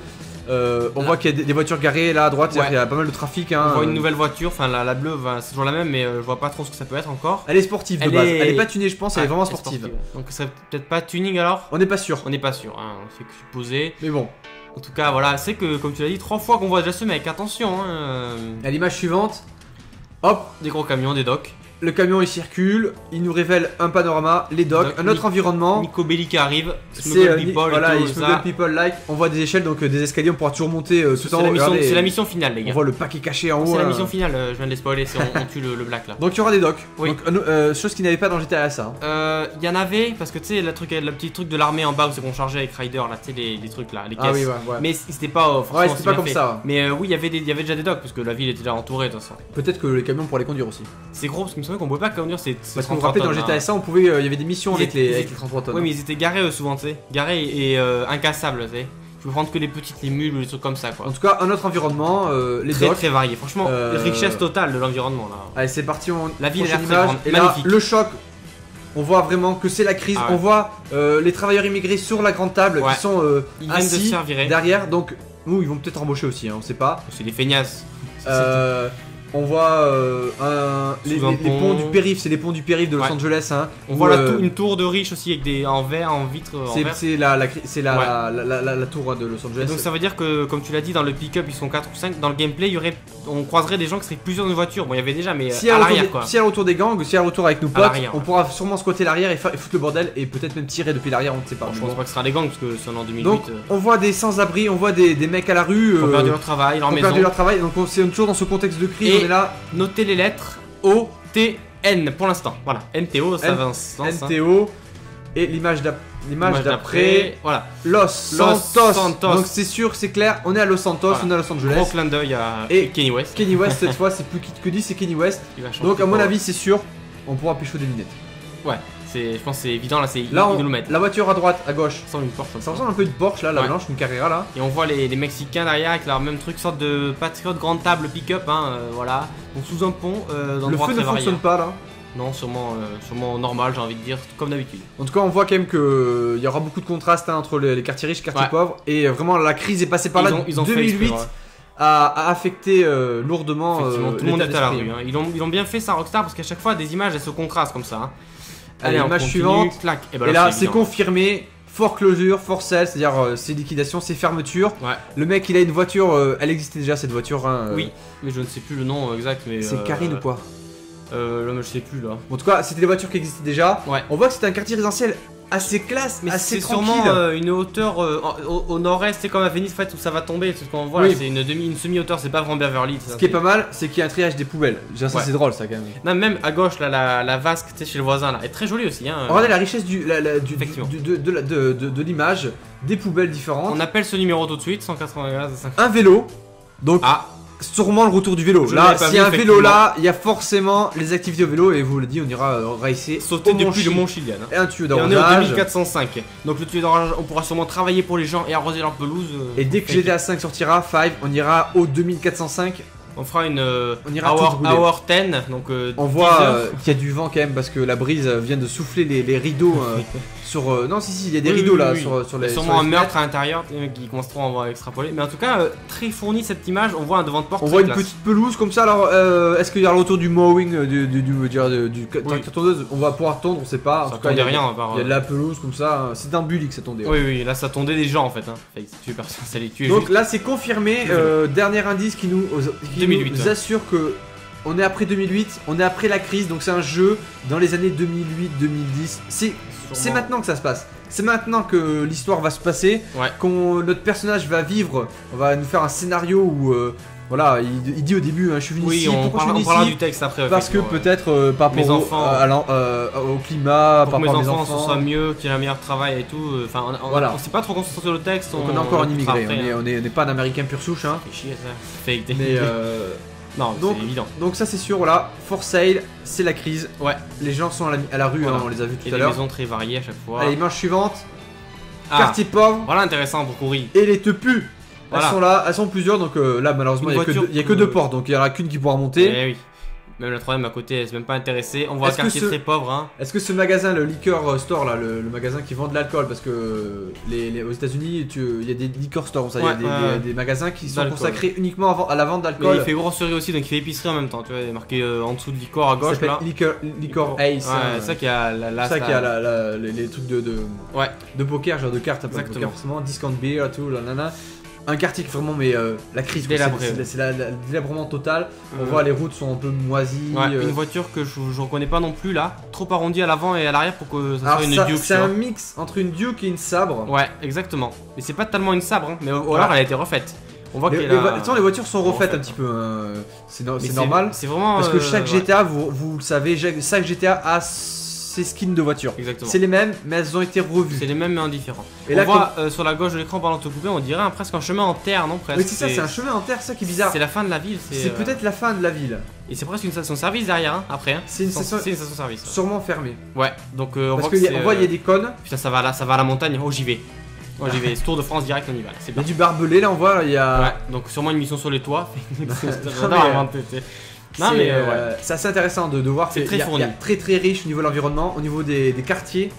Euh, on Là. voit qu'il y a des, des voitures garées là à droite, Ouais. qu'il y a pas mal de trafic. Hein, on voit une nouvelle voiture, enfin la, la bleue, ben, c'est toujours la même, mais euh, je vois pas trop ce que ça peut être encore. Elle est sportive de Elle base, est- elle est pas tunée, je pense, elle est Ouais, vraiment sportive. Donc ce serait peut-être pas tuning alors? On n'est pas sûr, On n'est pas sûr, hein, on fait que supposer. mais bon. En tout cas, voilà, c'est que comme tu l'as dit, trois fois qu'on voit déjà ce mec, attention, hein, À l'image suivante, hop, des gros camions, des docks. Le camion il circule, il nous révèle un panorama, les docks, un autre environnement. Nico Bellic qui arrive, C'est Smuggle euh, People voilà, et il tout smuggle ça. people like. On voit des échelles, donc euh, des escaliers, on pourra toujours monter euh, tout C'est en la, haut. mission- regardez. c'est la mission finale, les On gars. voit le paquet caché en haut. C'est la hein. mission finale, euh, je viens de les spoiler, c'est on, on tue le, le black là. Donc il y aura des docks. Oui. Donc, euh, euh, chose qu'il n'y avait pas dans GTA ça. hein. Euh, il y en avait, parce que tu sais, le, truc, le petit truc de l'armée en bas où c'est qu'on chargeait avec Ryder, là, tu sais, les, les trucs là, les caisses. Ah oui, ouais, ouais. Mais c'était pas. euh, forcément Ouais, c'était pas bien comme fait. ça. Mais euh, oui, il y avait des- il y avait déjà des docks, parce que la ville était déjà entourée de toute façon. Peut-être que les camions pourraient les conduire aussi. C'est gros, parce qu'il me semblait qu'on pouvait pas conduire ces. ces Parce qu'on 33 rappelle dans GTA là. SA, on pouvait, euh, il y avait des missions avec étaient- les, avec étaient- les 33 tonnes. Oui, mais ils étaient garés souvent, tu sais. Garés et euh, incassables, tu sais. Tu peux prendre que les petites, les mules ou les trucs comme ça, quoi. En tout cas, un autre environnement, euh, les très docks. très varié. Franchement, richesse totale de l'environnement là. Allez, c'est parti. On... La ville l'air très grande, Et là, magnifique. le choc. On voit vraiment que c'est la crise. Ah ouais. On voit les travailleurs immigrés sur la grande table Ouais. qui sont Ils viennent de se assis virer. derrière. Donc, nous, ils vont peut-être embaucher aussi, hein, on sait pas. C'est des feignasses. Euh, On voit euh, un- les, ponts du périph', c'est les ponts du périph' de Los Ouais. Angeles. Hein, On voit euh, une tour de riche aussi avec des en verre, en vitre, C'est la, la, c'est la, Ouais. la, la- la- la tour de Los Et Angeles. donc ça veut dire que, comme tu l'as dit, dans le pick-up ils sont 4 ou 5. Dans le gameplay, il y aurait, on croiserait des gens qui seraient plusieurs dans une voiture. Bon, il y avait déjà, mais Si à l'arrière des- quoi. si le retour des gangs, si le retour avec nos À potes, on pourra sûrement squatter l'arrière et, foutre le bordel et peut-être même tirer depuis l'arrière, on ne sait pas. Bon, je pense pas que ce sera des gangs parce que c'est en 2008. Donc euh, on voit des sans-abri, on voit des, des mecs à la rue ils ont perdu leur travail, leur maison. perdu leur travail. Donc on- c'est toujours dans ce contexte de crise, on est là. Notez les lettres O, T, N pour l'instant. Voilà, NTO, ça N- avance. lance, hein. NTO et l'image d'ap- l'image Image d'après Voilà, Los Santos. Santos. Donc c'est sûr, c'est clair, on est à Los Santos, Voilà. on est à Los Angeles. gros clin d'œil à Et- Kenny West. Kenny West cette fois, c'est plus Kid Cudi, c'est Kenny West. qui va Donc à mon avis, c'est sûr, on pourra pécho des lunettes. Ouais, c'est, je pense que c'est évident là, c'est Là, ils on- nous le mettent. la voiture à droite, à gauche. Sans une porte comme Ça ça. ressemble un peu à une Porsche là, la Ouais. blanche, une Carrera là. Et on voit les, les Mexicains derrière avec leur même truc, sorte de Patriot grande table pick-up, hein, euh, voilà. Donc sous un pont, euh, Le d'endroits feu ne fonctionne pas là. Non, sûrement, euh, sûrement normal, j'ai envie de dire, comme d'habitude. En tout cas, on voit quand même qu'il y aura beaucoup de contraste hein, entre les, les quartiers riches et les quartiers Ouais. pauvres. Et euh, vraiment, la crise est passée par ils là. ont, ils ont fait 2008 exprès, ouais. a, a affecté lourdement tout le monde est à la rue. hein. Ils, ont, ils ont bien fait ça, Rockstar, parce qu'à chaque fois, des images, elles se contrastent comme ça. hein. Allez, continue, suivante. clac. Et, ben Et là, c'est confirmé. Fort closure, fort sell, c'est-à-dire euh, c'est liquidation, c'est fermeture. Ouais. Le mec, il a une voiture, euh, elle existait déjà cette voiture. hein, euh, Oui, mais je ne sais plus le nom exact. mais C'est Karine ou quoi? euh, là, je sais plus là. En tout cas, c'était des voitures qui existaient déjà. Ouais. On voit que c'était un quartier résidentiel assez classe, Mais c'est sûrement euh, une hauteur euh, au, au nord-est, c'est comme à Venise, en fait, où ça va tomber. C'est ce qu'on voit, Oui. c'est une demi, une semi-hauteur, c'est pas vraiment Beverly. Ce qui est pas mal, c'est qu'il y a un triage des poubelles. Ça c'est drôle, ça quand même. Non, même à gauche, là, la, la vasque, tu sais, chez le voisin, là, est très jolie aussi. Hein. Regardez la richesse du, la- la- du- de, de de- l'image, des poubelles différentes, On appelle ce numéro tout de suite, 195 5. un vélo. Donc, Ah, sûrement le retour du vélo. Je là, s'il y a un vélo là, il y a forcément les activités au vélo. Et vous le dit, on ira euh, racer sauter au depuis le Mont Chilian. hein. Et un tuyau Et on est au d'arrosage. 2405. Donc le tuyau d'orage, on pourra sûrement travailler pour les gens et arroser leur pelouse. euh, Et dès que. GTA 5 sortira, 5, on ira au 2405. On fera une euh, On ira hour, hour 10, donc euh, On 10 voit euh, qu'il y a du vent quand même parce que la brise vient de souffler les, les rideaux sur. non, si, si, il y a des Oui, rideaux oui, là oui, sur, sur les. a sur sûrement les un fenêtres. meurtre à l'intérieur qui commenceront à extrapoler. Mais en tout cas, très fourni cette image. On voit un devant de porte. On voit une classe. petite pelouse comme ça. Alors, est-ce qu'il y a le retour du mowing du, du, du, du, du tondeuse? On va pouvoir tondre, on sait pas. En Ça tout cas, il y a- rien à part. Il y a de la pelouse comme ça. C'est un bully que ça tondait. Oui, oui, là ça tondait des gens en fait. Hein. Fait personne, ça les tue. Donc juste. là, c'est confirmé. dernier indice qui nous, qui 2008, nous ouais. assure que on est après 2008, on est après la crise. Donc c'est un jeu dans les années 2008-2010. C'est maintenant que ça se passe. C'est maintenant que l'histoire va se passer. Ouais. Qu'on notre personnage va vivre. On va nous faire un scénario où euh, voilà, il, il dit au début, hein, je suis venu Oui, ici. on, Pourquoi je parlera, suis on venu parlera ici du texte après. Parce que effectivement, ouais. peut-être euh, par Mes rapport au, enfants. à l'en- euh, au climat, Pour par que mes rapport à mes enfants, enfants. ce soit mieux, qu'il y ait un meilleur travail et tout. euh, Enfin, on, on, Voilà. on s'est pas trop concentré sur le texte. Donc on est encore un immigré, après, on est- hein. on est- on n'est pas un américain pur souche. Hein. Fait chier, ça. Fake. Mais euh, non, donc- c'est évident. donc ça c'est sûr, voilà, for sale, c'est la crise. Ouais. Les gens sont à la, à la rue, Voilà. hein, on les a vus Et tout à des l'heure. maisons très variées à chaque fois. Allez, image suivante, Ah, quartier pauvre voilà intéressant pour courir. et les tepus. Voilà. Elles sont là, elles sont plusieurs, donc euh, là malheureusement il n'y a, que y a que deux portes, donc il n'y en aura qu'une qui pourra monter. Eh oui. Même la troisième à côté, elle s'est même pas intéressée. On voit un quartier ce- très pauvre. Hein. Est-ce que ce magasin, le liquor store là, le, le magasin qui vend de l'alcool, parce que les, les- aux États-Unis, il y a des liquor stores, ça, il y a des, magasins qui sont consacrés uniquement à, la vente d'alcool. il fait grosserie aussi, donc il fait épicerie en même temps. Tu vois, il est marqué euh, en dessous de licor à Ça gauche s'appelle là. liquor, liquor Ace. Ouais, hein. c'est ça qui a la, la, ça y a la- la- les, les trucs de, de, Ouais. de poker, genre de cartes, pas de poker forcément, discount beer, tout, là. Un quartier qui vraiment, mais euh, la crise, Délabré, c'est- délabrement total. On Euh, voit les routes sont un peu moisies. Ouais, euh. une voiture que je, je reconnais pas non plus là, trop arrondie à l'avant et à l'arrière pour que ça Alors soit une ça- Duke. c'est un mix entre une Duke et une sabre. Ouais, exactement. Mais c'est pas tellement une sabre, hein, mais ou Voilà. alors elle a été refaite. On voit Les, les a. vo- attends, les voitures sont refaites refaites, un petit peu. hein. C'est no- normal. C'est vraiment. Parce que chaque ouais, GTA, vous, vous le savez, chaque GTA a ses skins de voiture. Exactement. C'est les mêmes, mais elles ont été C'est revues. les mêmes mais indifférents. Et on là, voit euh, sur la gauche de l'écran te couper, on dirait un- presque un chemin en terre, non presque Oui, c'est ça, c'est un chemin en terre, ça qui est bizarre. C'est la fin de la ville. C'est euh, peut-être la fin de la ville. Et c'est presque une station-service derrière, hein, après. Hein. C'est une station- C'est une station-service. Sûrement fermée. Ouais, donc euh, on Parce voit que c'est, voit, il y a euh, des connes. Putain, ça va là, ça va à la montagne. Oh, j'y vais. Oh, j'y vais. Tour de France direct, on y va. C'est Il y a du barbelé, là, on voit, il y a. Ouais, donc sûrement une mission sur les toits. Non, C'est, mais euh, euh, ouais. c'est assez intéressant de, de voir C'est que très fourni. y a très très riche au niveau de l'environnement, au niveau des, des quartiers.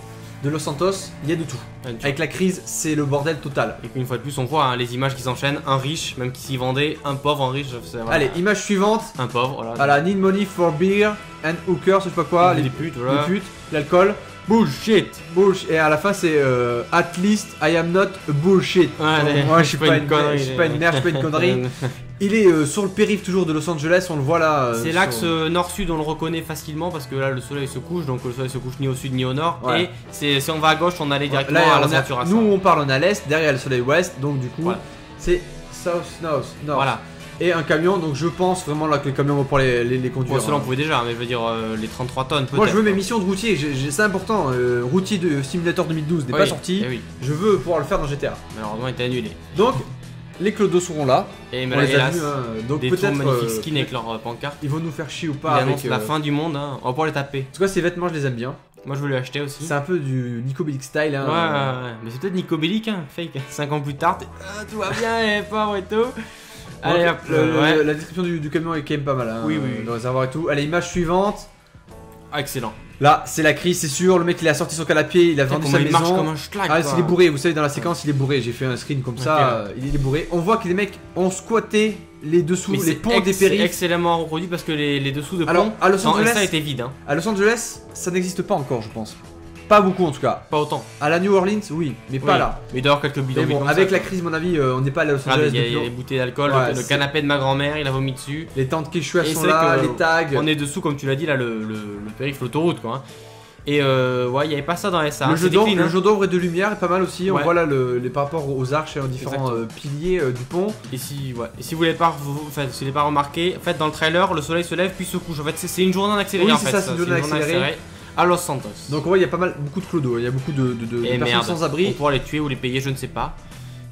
de Los Santos, il y a de tout. Ouais, Avec la crise, c'est le bordel total. Et qu'une fois de plus, on voit hein, les images qui s'enchaînent. Un riche, même s'y vendait, un pauvre, un riche. c'est- voilà. Allez, image suivante. Un pauvre, voilà. Voilà, need money for beer and hooker, je sais pas quoi, les, les, putes, les voilà. putes, l'alcool. Bullshit Bullshit. Et à la fin, c'est euh, At least I am not a bullshit. Allez, Moi, je suis pas, une, connerie. je suis pas une merde, je suis pas une connerie. Il est euh, sur le périph' toujours de Los Angeles, on le voit là. euh, C'est sur- l'axe euh, nord-sud, on le reconnaît facilement parce que là le soleil se couche, donc le soleil se couche ni au sud ni au nord. Ouais. Et c'est si on va à gauche, on allait directement Là, à la on a- saturation. nous on parle on est à l'est, derrière il y a le soleil ouest, donc du coup Voilà. c'est south, north, north. Voilà. Et un camion, donc je pense vraiment là que les camions vont pouvoir les, les, les conduire. Cela on hein. pouvait déjà, mais je veux dire euh, les 33 tonnes peut-être. Moi je veux mes missions de routier, j'ai- j'ai- c'est important. euh, routier de Simulator 2012 n'est Oui, pas sorti, eh oui, je veux pouvoir le faire dans GTA. malheureusement il était annulé. Donc les clodos seront là, Et on les a hélas, vus, hein. donc des peut-être magnifiques euh, skins avec leur euh, pancarte. ils vont nous faire chier ou Ils pas avec. la euh, fin du monde, hein. on va pouvoir les taper. En tout cas ces vêtements je les aime bien, Moi je veux les acheter aussi. c'est un peu du Nico Bellic style. Hein, Ouais, ouais, ouais. mais c'est peut-être Nico Bellic, hein, fake. 5 ans plus tard, Ah, tout va bien, et pauvre et tout. Allez hop, euh, ouais. La description du, du camion est quand même pas mal. Hein, Oui, oui, oui. Le réservoir et tout. Allez, image suivante. Ah, excellent. Là, c'est la crise, c'est sûr. Le mec, il a sorti son canapé, il a vendu sa il marche maison. comme un schlag. Ah, il est bourré, vous savez, dans la séquence, il est bourré. J'ai fait un screen comme ça, il est bourré. On voit que les mecs ont squatté les dessous, Mais les ponts des périphes. excellemment reproduit parce que les, les dessous de Alors, pont, à Los Angeles, ça était vide, hein. à Los Angeles, ça n'existe pas encore, je pense. Pas beaucoup en tout cas. Pas autant. À la New Orleans, oui, mais pas Oui. là. Mais d'ailleurs quelques bidons. Mais bon, avec la crise, à mon avis, euh, on n'est pas à Los Angeles il y a- il depuis y a les bouteilles d'alcool, Ouais, le, le c'est- canapé de ma grand-mère, il a vomi dessus. Les tentes Quechua Et sont c'est là, que les tags. On est dessous, comme tu l'as dit, là, le, le, le périph', l'autoroute, quoi. hein. Et euh, ouais, il n'y avait pas ça dans SA. le hein, jeu d'ombre le hein. jeu d'ombre et de lumière est pas mal aussi. On Ouais. voit là le, les par rapport aux arches et aux différents euh, piliers euh, du pont. Et si, ouais. et si vous l'avez pas, vous, enfin, si vous l'avez pas remarqué, en fait, dans le trailer, le soleil se lève puis se couche. En fait, c'est- c'est une journée en accéléré. Oui, en c'est fait, ça, c'est une journée accélérée. À Los Santos. Donc on voit il y a pas mal beaucoup de clodos, il y a beaucoup de, de- de et personnes merde, sans on pourra les tuer ou les payer, je ne sais pas.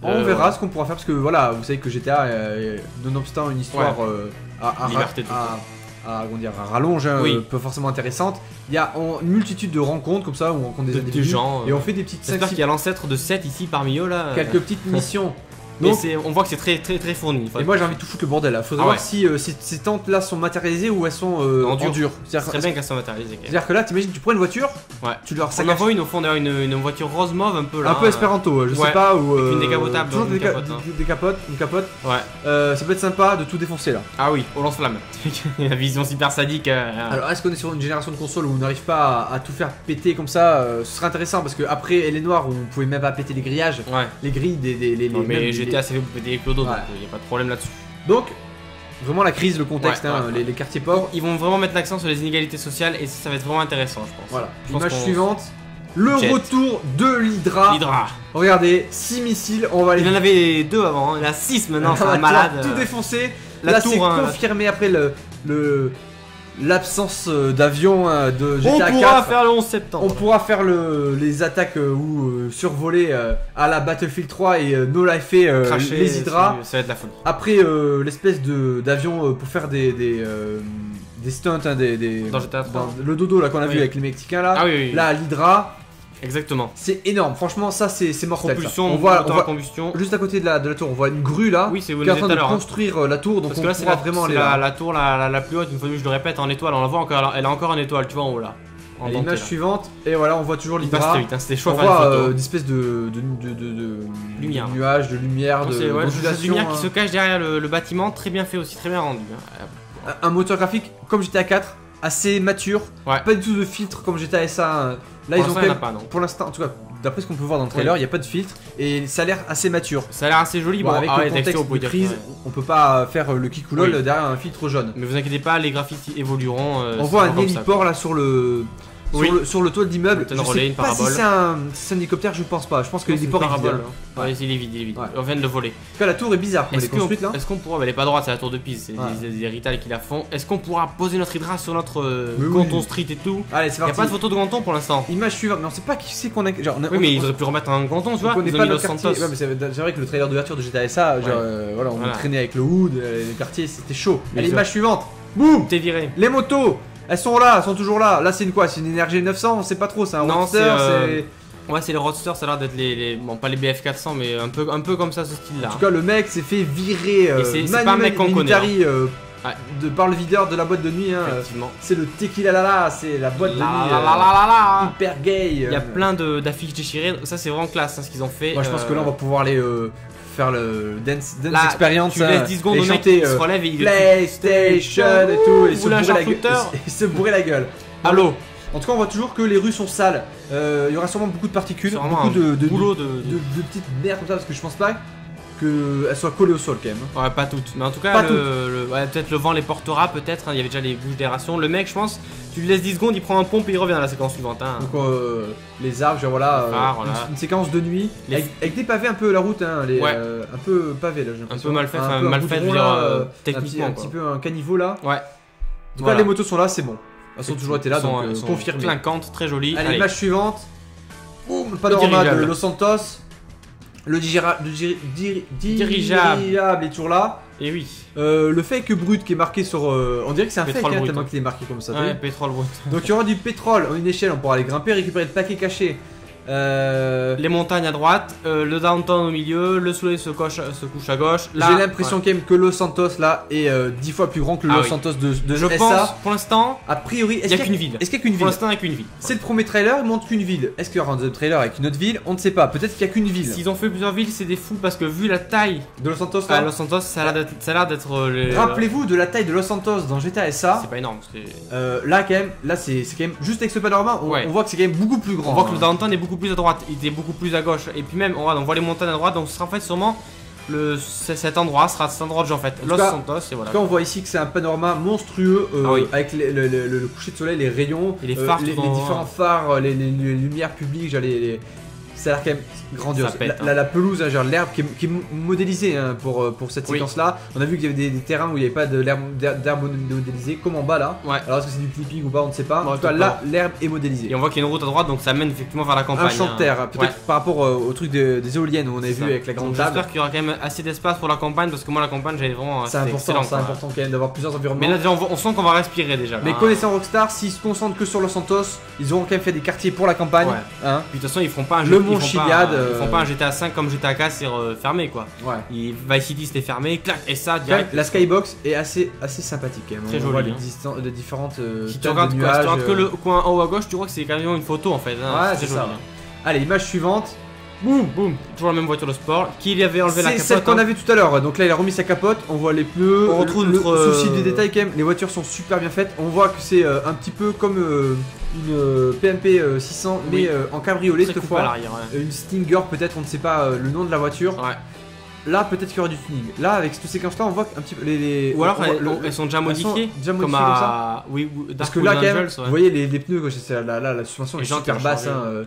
On Euh, verra ce qu'on pourra faire parce que voilà, vous savez que GTA, euh, nonobstant une histoire euh, à, à- Liberté à- totale. à- comment dire, à rallonge, hein, Oui. peu forcément intéressante, il y a en- une multitude de rencontres comme ça où on rencontre des De- de gens, et on fait des petites J'espère qu'il y a l'ancêtre de 7 ici parmi eux là. quelques petites missions. Mais Donc, c'est- on voit que c'est très très très fourni. Faut- et moi j'ai envie de tout foutre le bordel là. Faudrait Ah voir ouais. si euh, ces, ces tentes là sont matérialisées ou elles sont euh, En dur. dur. C'est bien qu'elles soient matérialisées. c'est-à-dire que là, t'imagines, tu prends une voiture, Ouais. tu leur On en voit une au fond d'ailleurs, une, une voiture rose mauve un peu là. un peu espéranto, je sais pas, ou une euh, décapotable, toujours une des, ca- capote, hein. des- capotes, une capote. Ouais. Euh, ça peut être sympa de tout défoncer là. Ah oui, au lance-flamme. La vision super sadique. euh, Alors est-ce qu'on est sur une génération de consoles où on n'arrive pas à, à tout faire péter comme ça euh, Ce serait intéressant parce que après elle est noire où on pouvait même pas péter les grillages, Ouais. les grilles des, des les, GTA c'est fait pour péter les clodos, donc Ouais. il n'y a pas de problème là-dessus. Donc vraiment la crise, le contexte, Ouais, hein, ouais, les, ouais. les quartiers pauvres. Ils vont vraiment mettre l'accent sur les inégalités sociales et ça, ça va être vraiment intéressant, je pense. Voilà. Je pense Image qu'on- suivante. Le Jet. retour de l'Hydra. L'Hydra. Regardez, 6 missiles, on va les Il en avait deux avant, hein. il en a six maintenant, c'est un malade. Tout euh. défoncé. La Là tour, c'est hein, confirmé après le le l'absence euh, d'avion hein, de On GTA pourra 4. faire le 11 septembre. On pourra faire le, les attaques euh, ou euh, survoler euh, à la Battlefield 3 et euh, no life euh, Cracher les Hydras. Ça va être la folie. Après euh, l'espèce de d'avion euh, pour faire des des, euh, des stunts, hein, des, des Dans GTA 3. dans le dodo là qu'on a Oui. vu avec les Mexicains là. Ah oui. Là l'Hydra, exactement. c'est énorme. Franchement ça c'est mortel. ça. Propulsion, On voit, on à voit combustion. juste à côté de la, de la tour, on voit une grue là Oui, c'est vous qui est en train à de hein. construire euh, la tour donc Parce on que là, c'est vraiment aller la, là. la tour la, la, la plus haute, une fois de plus, je le répète, en étoile. On la voit encore, elle a encore une étoile, tu vois en haut là. L'image suivante et voilà on voit toujours l'Hydra. hein, On à voit une euh, espèces de, de, de, de, Lumière. de nuages, de lumière, de ouais, lumière qui hein. se cache derrière le, bâtiment, très bien fait aussi, très bien rendu. hein. Un- moteur graphique comme GTA 4, assez mature, Ouais. pas du tout de filtre comme GTA SA. hein. Là Pour ils ont quand même, pas, pour l'instant, en tout cas, d'après ce qu'on peut voir dans le trailer, il n'y a pas de filtre et ça a l'air assez mature. Ça a l'air assez joli, Bon, bon, avec ah le contexte de crise, ouais. on peut pas faire euh, le kikoulol Oui. derrière un filtre jaune. Mais vous inquiétez pas, les graphiques évolueront. euh, On voit un héliport là sur le. Sur, le, sur le toit de l'immeuble, je relais, sais une pas si c'est un, si c'est un hélicoptère, je pense pas. Je pense que l'héliport une est vide. parabole, hein. hein. Ouais, il est vide, il est vide. On vient de le voler. En tout cas, la tour est bizarre est Est-ce qu'on est-ce qu'on pourra, elle est pas droite, c'est la tour de Pise, c'est des, des, qui la font. Est-ce qu'on pourra poser notre hydra sur notre euh, oui. canton street et tout Allez, c'est Il y a parti. pas de photo de canton pour l'instant. Image suivante, mais on sait pas qui c'est qu'on a. Genre, on a- Oui, on- mais on- ils auraient pu remettre un canton, tu on vois. ont pas Los. Santos. C'est vrai que le trailer d'ouverture de GTA SA, euh, voilà, on traînait avec le hood, euh, les quartiers, c'était chaud. Allez, image suivante. Boum T'es viré. Les motos elles sont là, elles sont toujours là. Là, c'est une quoi? C'est une énergie 900 On sait pas trop, c'est un Non, Roadster, c'est, euh. Ouais, c'est les Roadsters, ça a l'air d'être les, les- Bon, pas les BF400, mais un peu, un peu comme ça, ce style-là. En tout cas, le mec s'est fait virer euh, c'est- pas un mec qu'on connaît, Militari, euh, Ouais. de par le videur de la boîte de nuit. hein, Effectivement. c'est le tequila la la, c'est la boîte de nuit. la hyper gay. Il y a plein d'affiches déchirées. Ça, c'est vraiment classe hein, ce qu'ils ont fait. Moi, je pense que là, on va pouvoir aller euh, faire le dance, dance Là, experience. Tu hein, laisses 10 secondes et au mec se euh, relève et il PlayStation et tout, et se, bourrer la gueule, et se bourrer la gueule. Allô En tout cas, on voit toujours que les rues sont sales. Euh, Il y aura sûrement beaucoup de particules, beaucoup de, de. de, de petites merdes comme ça, parce que je pense pas qu'elles soient collées au sol quand même. hein. Ouais, pas toutes. Mais en tout cas, Pas le, le- ouais, peut-être le vent les portera, peut-être. hein, Il y avait déjà les bouches d'aération. Le mec, je pense, tu lui laisses 10 secondes, il prend un pompe et il revient à la séquence suivante. Hein. Donc euh, les arbres, genre voilà, Les euh, phares, une- voilà. Une, séquence de nuit Les- avec, avec des pavés un peu la route, hein, les, Ouais. euh, un peu pavé là. j'ai Un peu mal fait, Un peu mal fait, là, un petit, techniquement. un petit peu un caniveau là. Ouais. En tout Voilà. cas, les motos sont là, c'est bon. Elles ont toujours été là, sont- donc euh, elles sont confirmé. Clinquantes, très jolies. Allez, image suivante. Boum, le panorama de. Los Santos. Le, digira- le diri- diri- Dirigeable. dirigeable est toujours là. Et oui. Euh, le fake brut qui est marqué sur. euh, on dirait que c'est un fake, Pétrole hein, tellement hein. qu'il est marqué comme ça. t'as Ouais, vu pétrole brut. Donc il y aura du pétrole en une échelle, on pourra aller grimper, récupérer le paquet caché. Euh, Les montagnes à droite, euh, le downtown au milieu, le soleil se, coche- se couche à gauche. J'ai l'impression quand même que Los Santos là est euh, 10 fois plus grand que le Ah Los oui. Santos de, de Je SA. pense, pour l'instant, A priori, il n'y a qu'une ville. est-ce qu'il y a qu'une Pour ville l'instant, il n'y a qu'une ville. C'est le premier trailer, il montre qu'une ville. Est-ce qu'il y aura un trailer avec une autre ville? On ne sait pas. Peut-être qu'il y a qu'une ville S'ils ont fait plusieurs villes, c'est des fous parce que vu la taille de Los Santos à là. Los Santos, ça a l'air d'être- euh, les- Rappelez-vous de la taille de Los Santos dans GTA SA. C'est pas énorme. là quand même, là c'est quand même juste avec ce panorama, on, Ouais. on voit que c'est quand même beaucoup plus grand. On voit que le hein. downtown est beaucoup plus à droite, il est beaucoup plus à gauche. Et puis même, on voit, on voit les montagnes à droite, donc ce sera en fait sûrement le, cet endroit sera cet endroit de jeu en fait. Los cas- Santos, et voilà. Cas, on voit ici que c'est un panorama monstrueux euh, Ah oui. avec les- le, le- le- le coucher de soleil, les rayons, Et les phares les, tout les en- différents phares, euh, les, lumières publiques, les- ça a l'air quand même grandiose. Pète, la, hein. la- la pelouse, hein, genre l'herbe qui est, qui est modélisée hein, pour, euh, pour cette Oui. séquence-là. On a vu qu'il y avait des, des terrains où il n'y avait pas d'herbe modélisée, comme en bas là. Ouais. Alors est-ce que c'est du clipping ou pas, on ne sait pas. en tout cas, là, l'herbe est modélisée. Et on voit qu'il y a une route à droite, donc ça mène effectivement vers la campagne. Un champ de hein. terre, peut-être Ouais. par rapport euh, au truc de- des éoliennes où on avait C'est vu ça. avec la grande table. J'espère qu'il y aura quand même assez d'espace pour la campagne parce que moi la campagne j'avais vraiment. C'est c'était important, c'est important quand même d'avoir plusieurs environnements. Mais là déjà on, sent qu'on va respirer déjà. Mais hein. connaissant Rockstar, s'ils se concentrent que sur Los Santos, ils auront quand même fait des quartiers pour la campagne. Hein Puis de toute façon ils feront pas un Le jeu- Mont ils un- Ils font euh, pas un GTA 5 comme GTA 4 c'est euh, fermé quoi. ouais. Il, Vice City c'était fermé, clac, et ça direct. la skybox est assez, assez sympathique quand même. Très jolie, hein. les différentes euh, Si tu regardes, de quoi, si tu regardes que euh, le coin en haut à gauche, tu vois que c'est carrément une photo en fait. hein. Ouais, c'est joli, hein. Allez, image suivante. Boum, boum. Toujours la même voiture de sport. Qui lui avait enlevé la C'est capote celle qu'on hein. a vu tout à l'heure. Donc là, il a remis sa capote. On voit les pneus. On retrouve le, notre, souci euh, des détails quand même. Les voitures sont super bien faites. On voit que c'est euh, un petit peu comme euh, une euh, PMP euh, 600, mais Oui. euh, en cabriolet cette à fois. ouais. Une Stinger peut-être, on ne sait pas euh, le nom de la voiture. Ouais. Là, peut-être qu'il y aura du tuning. Là, avec cette séquence-là, on voit un petit peu les. les- Ou alors on elles, le- elles sont déjà sont modifiées. déjà comme modifiées comme ça. à. Oui, ou- Parce que là, quand même, ouais. vous voyez les, les pneus, là, là, la suspension Les est super basse. hein, euh.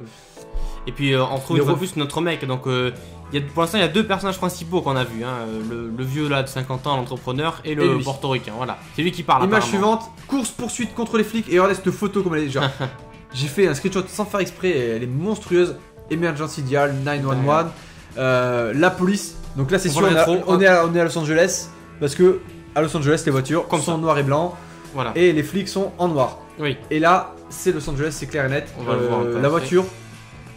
Et puis euh, on retrouve une fois plus notre mec. Donc euh, y a, pour l'instant il y a deux personnages principaux qu'on a vus. Hein, euh, le, le vieux là de 50 ans, l'entrepreneur, et le portoricain. Voilà. C'est lui qui parle. Image suivante course poursuite contre les flics. Et regardez cette photo comme elle est. Genre, j'ai fait un screenshot sans faire exprès. et Elle est monstrueuse. Emergency Dial 911. Euh, la police. Donc là, c'est sûr, on, a- l'intro, on est à, on est à Los Angeles. Parce que à Los Angeles, les voitures Comme sont en noir et blanc. Voilà. Et les flics sont en noir. Oui. Et là, c'est Los Angeles, c'est clair et net. On va le voir un peu la voiture,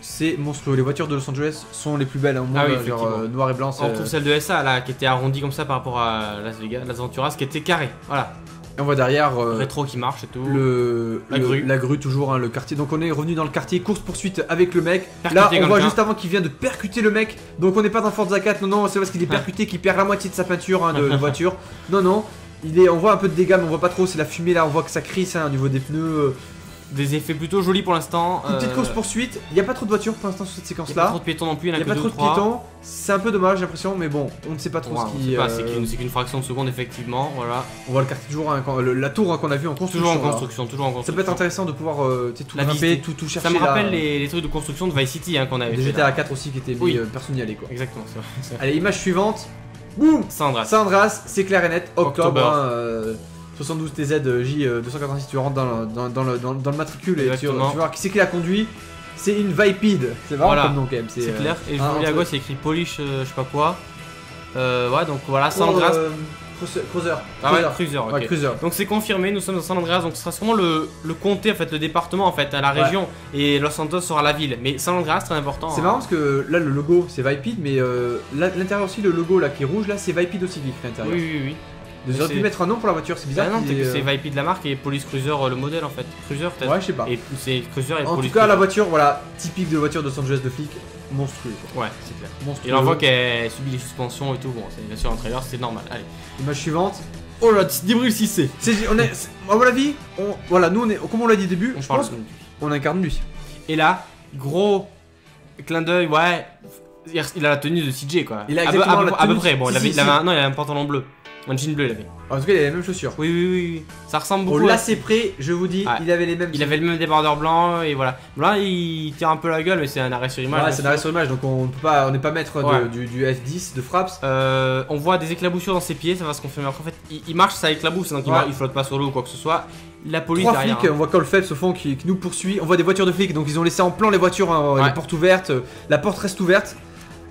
c'est monstrueux. Les voitures de Los Angeles sont les plus belles. Hein, au moins, Ah oui, genre, effectivement. euh, noir et blanc. On retrouve celle de SA là qui était arrondie comme ça par rapport à Las Vegas, Las Venturas qui était carrée. Voilà. Et on voit derrière euh, Rétro qui marche et tout. le, La le- grue. la grue toujours, hein, le quartier. Donc on est revenu dans le quartier, course poursuite avec le mec. Percuté Là, on voit juste avant qu'il vient de percuter le mec. Donc on n'est pas dans Forza 4, non, non, c'est parce qu'il est percuté qu'il perd la moitié de sa peinture hein, de, de voiture. Non, non. Il est, on voit un peu de dégâts, mais on voit pas trop. C'est la fumée là, on voit que ça crisse hein, au niveau des pneus. Des effets plutôt jolis pour l'instant. Une petite euh, course poursuite. Il n'y a pas trop de voitures pour l'instant sur cette Il y a pas trop de piétons non plus, il a n'y a pas trop de piétons. C'est un peu dommage, j'ai l'impression, mais bon, on ne sait pas trop Ouais, ce qui. euh, c'est qu'une fraction de seconde effectivement, voilà. On voit le quartier toujours, hein, quand- le- la tour hein, qu'on a vu en construction. Toujours en là. construction, toujours en Ça construction. peut être intéressant de pouvoir euh, tout grimper, tout, tout chercher. Ça me là. rappelle les, les trucs de construction de Vice City hein, qu'on avait fait, GTA là. 4 aussi qui étaient mis, Oui. euh, personne n'y allait quoi. Exactement, c'est vrai. Allez, image suivante. Boum Sandra. Saint-Andras, c'est clair et net, octobre. Octobre. hein, euh, 72 TZ J 286, tu rentres dans le, dans, dans le, dans, le matricule et tu, tu vas voir qui c'est qui l'a conduit. C'est une Vipede. C'est marrant Voilà. comme nom quand même. C'est euh, clair. Et je un vous à gauche, c'est écrit Polish, euh, je sais pas quoi. Euh, ouais, donc voilà, San Andreas. euh, Cruiser. Cruiser. Ah ouais, Cruiser. Ouais. Donc c'est confirmé, nous sommes dans San Andreas, donc ce sera sûrement le, le comté, en fait, le département, en fait, à la Ouais. région, et Los Santos sera la ville. Mais San Andreas, très important. C'est hein. marrant parce que là le logo c'est Vipede mais euh, l'intérieur aussi le logo là qui est rouge là c'est Vipede aussi qui est à Oui, l'intérieur. oui, oui. Ils auraient pu mettre un nom pour la voiture, c'est bizarre. Ah non, c'est VIP de la marque et Police Cruiser euh, le modèle en fait. Cruiser peut-être Ouais, je sais pas. Et c'est Cruiser et En Police tout cas, la voiture, voilà, typique de voiture de Los Angeles de flic, monstrueux. Quoi. Ouais, c'est clair. Monstrueux. Et on voit qu'elle subit les suspensions et tout. Bon, c'est bien sûr un trailer, c'est normal. Allez. Image suivante. Oh là, Dibril 6C. C'est, on est, à mon avis, on, voilà, nous, on est, comme on l'a dit au début, On je parle. pense qu'on incarne lui. Et là, gros clin d'œil, ouais. Il a la tenue de CJ quoi. Il a à, peu- exactement à peu- la à peu tenue- près. Bon, il avait, si, il avait si. un, non, il avait un pantalon bleu. Un jean bleu, il avait. En tout cas, il a les mêmes chaussures. Oui, oui, oui. oui. Ça ressemble Au beaucoup. à- lacet près, je vous dis, Ouais. il avait les mêmes. Il avait le même débardeur blanc et voilà. Là, il tire un peu la gueule, mais c'est un arrêt sur image. Ouais, c'est un arrêt sur image, donc on peut pas, on n'est pas maître de- Ouais. du, du F10 de Fraps. Euh, on voit des éclaboussures dans ses pieds, ça va se confirmer après. En fait, il, il marche, ça éclabousse, donc il, flotte pas sur l'eau ou quoi que ce soit. La police Trois derrière. flics, hein. on voit Cole Phelps au fond qui, qui nous poursuit. On voit des voitures de flics, donc ils ont laissé en plan les voitures, hein, Ouais. les portes ouvertes, euh, la porte reste ouverte.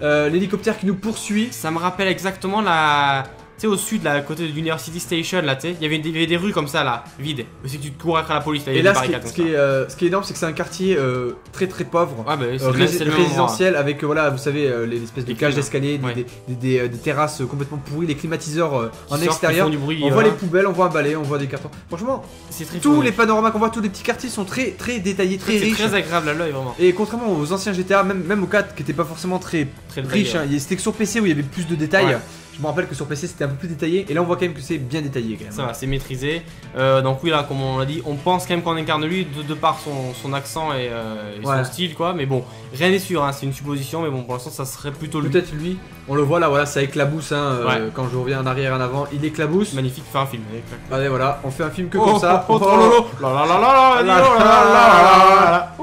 Euh, L'hélicoptère qui nous poursuit. Ça me rappelle exactement la. Tu sais, au sud, là, à côté de l'University Station, là, tu sais, il y avait des- avait rues comme ça, là, vides. Mais si tu te cours après la police, là, il y Et a là, des ce qui, barricades ce qui est, euh, ce qui est énorme, c'est que c'est un quartier euh, très très pauvre. Ouais, bah, c'est Euh, le c'est endroit. résidentiel avec euh, voilà vous savez les espèces de clims. d'escalier des, Ouais. des, des- des, des terrasses complètement pourries les climatiseurs en sortent, extérieur du bruit, on voit les poubelles on voit un balai on voit des cartons franchement C'est très tous les panoramas qu'on voit tous les petits quartiers sont très très détaillés très C'est riches très agréable à l'œil, vraiment. et contrairement aux anciens GTA même, même aux 4 qui étaient pas forcément très riches hein, c'était que sur PC où il y avait plus de détails. Je me rappelle que sur PC c'était un peu plus détaillé et là on voit quand même que c'est bien détaillé quand même Ça va, c'est maîtrisé. Euh, donc oui, là, comme on l'a dit, on pense quand même qu'on incarne lui de, de par son, son accent et, euh, son style, quoi. Mais bon, rien n'est sûr, hein, c'est une supposition, mais bon, pour l'instant, ça serait plutôt lui. peut-être lui on le voit là voilà ça éclabousse hein, euh, Ouais. quand je reviens en arrière et en avant il éclabousse Magnifique, faire un film. Allez, clac. allez voilà on fait un film que Oh, comme ça oh, oh, Oh. oh, lolo. La la la la la, La dis-donc, la la la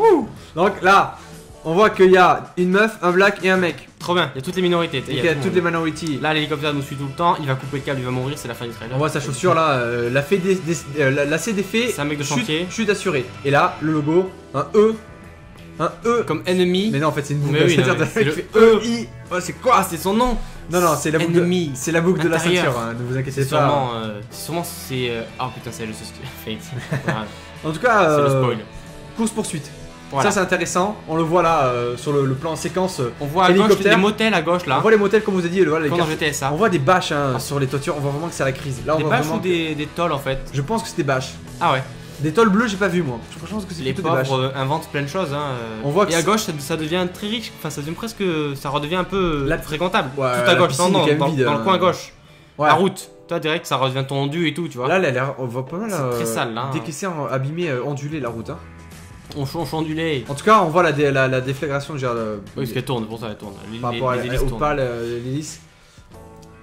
la la la. On voit qu'il y a une meuf, un black et un mec. Trop bien, il y a toutes les minorités. Il y a toutes les monde. minorities. Là, l'hélicoptère nous suit tout le temps, il va couper le câble, il va mourir, c'est la fin du trailer. On voit sa chaussure là, euh, la fée des, des- euh, la, la C des fées, C'est un mec de chute- chantier. chute assurée. Et là, le logo, un E, un E. Comme ennemi. Mais non, en fait, c'est une boucle. Oui, c'est le E. I. Oh, c'est Ah, quoi c'est son nom Non, non, c'est la boucle. de-. C'est la boucle de la ceinture. hein, ne vous inquiétez C'est pas. sûrement. euh, c'est sûrement c'est. euh, Oh putain, c'est le Fate. En tout cas, c'est le spoil. course poursuite. Voilà. Ça, c'est intéressant. On le voit là euh, sur le, le plan séquence. euh, On voit à gauche des motels à gauche là. On voit les motels, comme vous avez dit, les GTSA. On voit des bâches hein, Ah. sur les toitures. On voit vraiment que c'est la crise. Là, on Des voit bâches vraiment ou que- des, des tolls en fait Je pense que c'était bâches. Ah ouais. Des tolls bleus, j'ai pas vu moi. Je pense que c'est Les des pauvres euh, inventent plein de choses. Hein. On voit que Et à c'est- gauche ça, ça devient très riche. Enfin, ça devient presque. Ça redevient un peu La- fréquentable. Ouais, tout à gauche. Non, dans, vide, dans le coin gauche. Ouais. La route. Toi, direct, ça redevient tendu et tout, tu vois. Là, elle a l'air, on voit pas mal. C'est euh, très sale, là, hein. Abîmée, euh, ondulée la route. hein. On change ondulé. En tout cas, on voit la, dé- la, la déflagration, le- Oui, parce qu'elle tourne, pour ça elle tourne. Les, par rapport à- les pal, euh, l'hélice.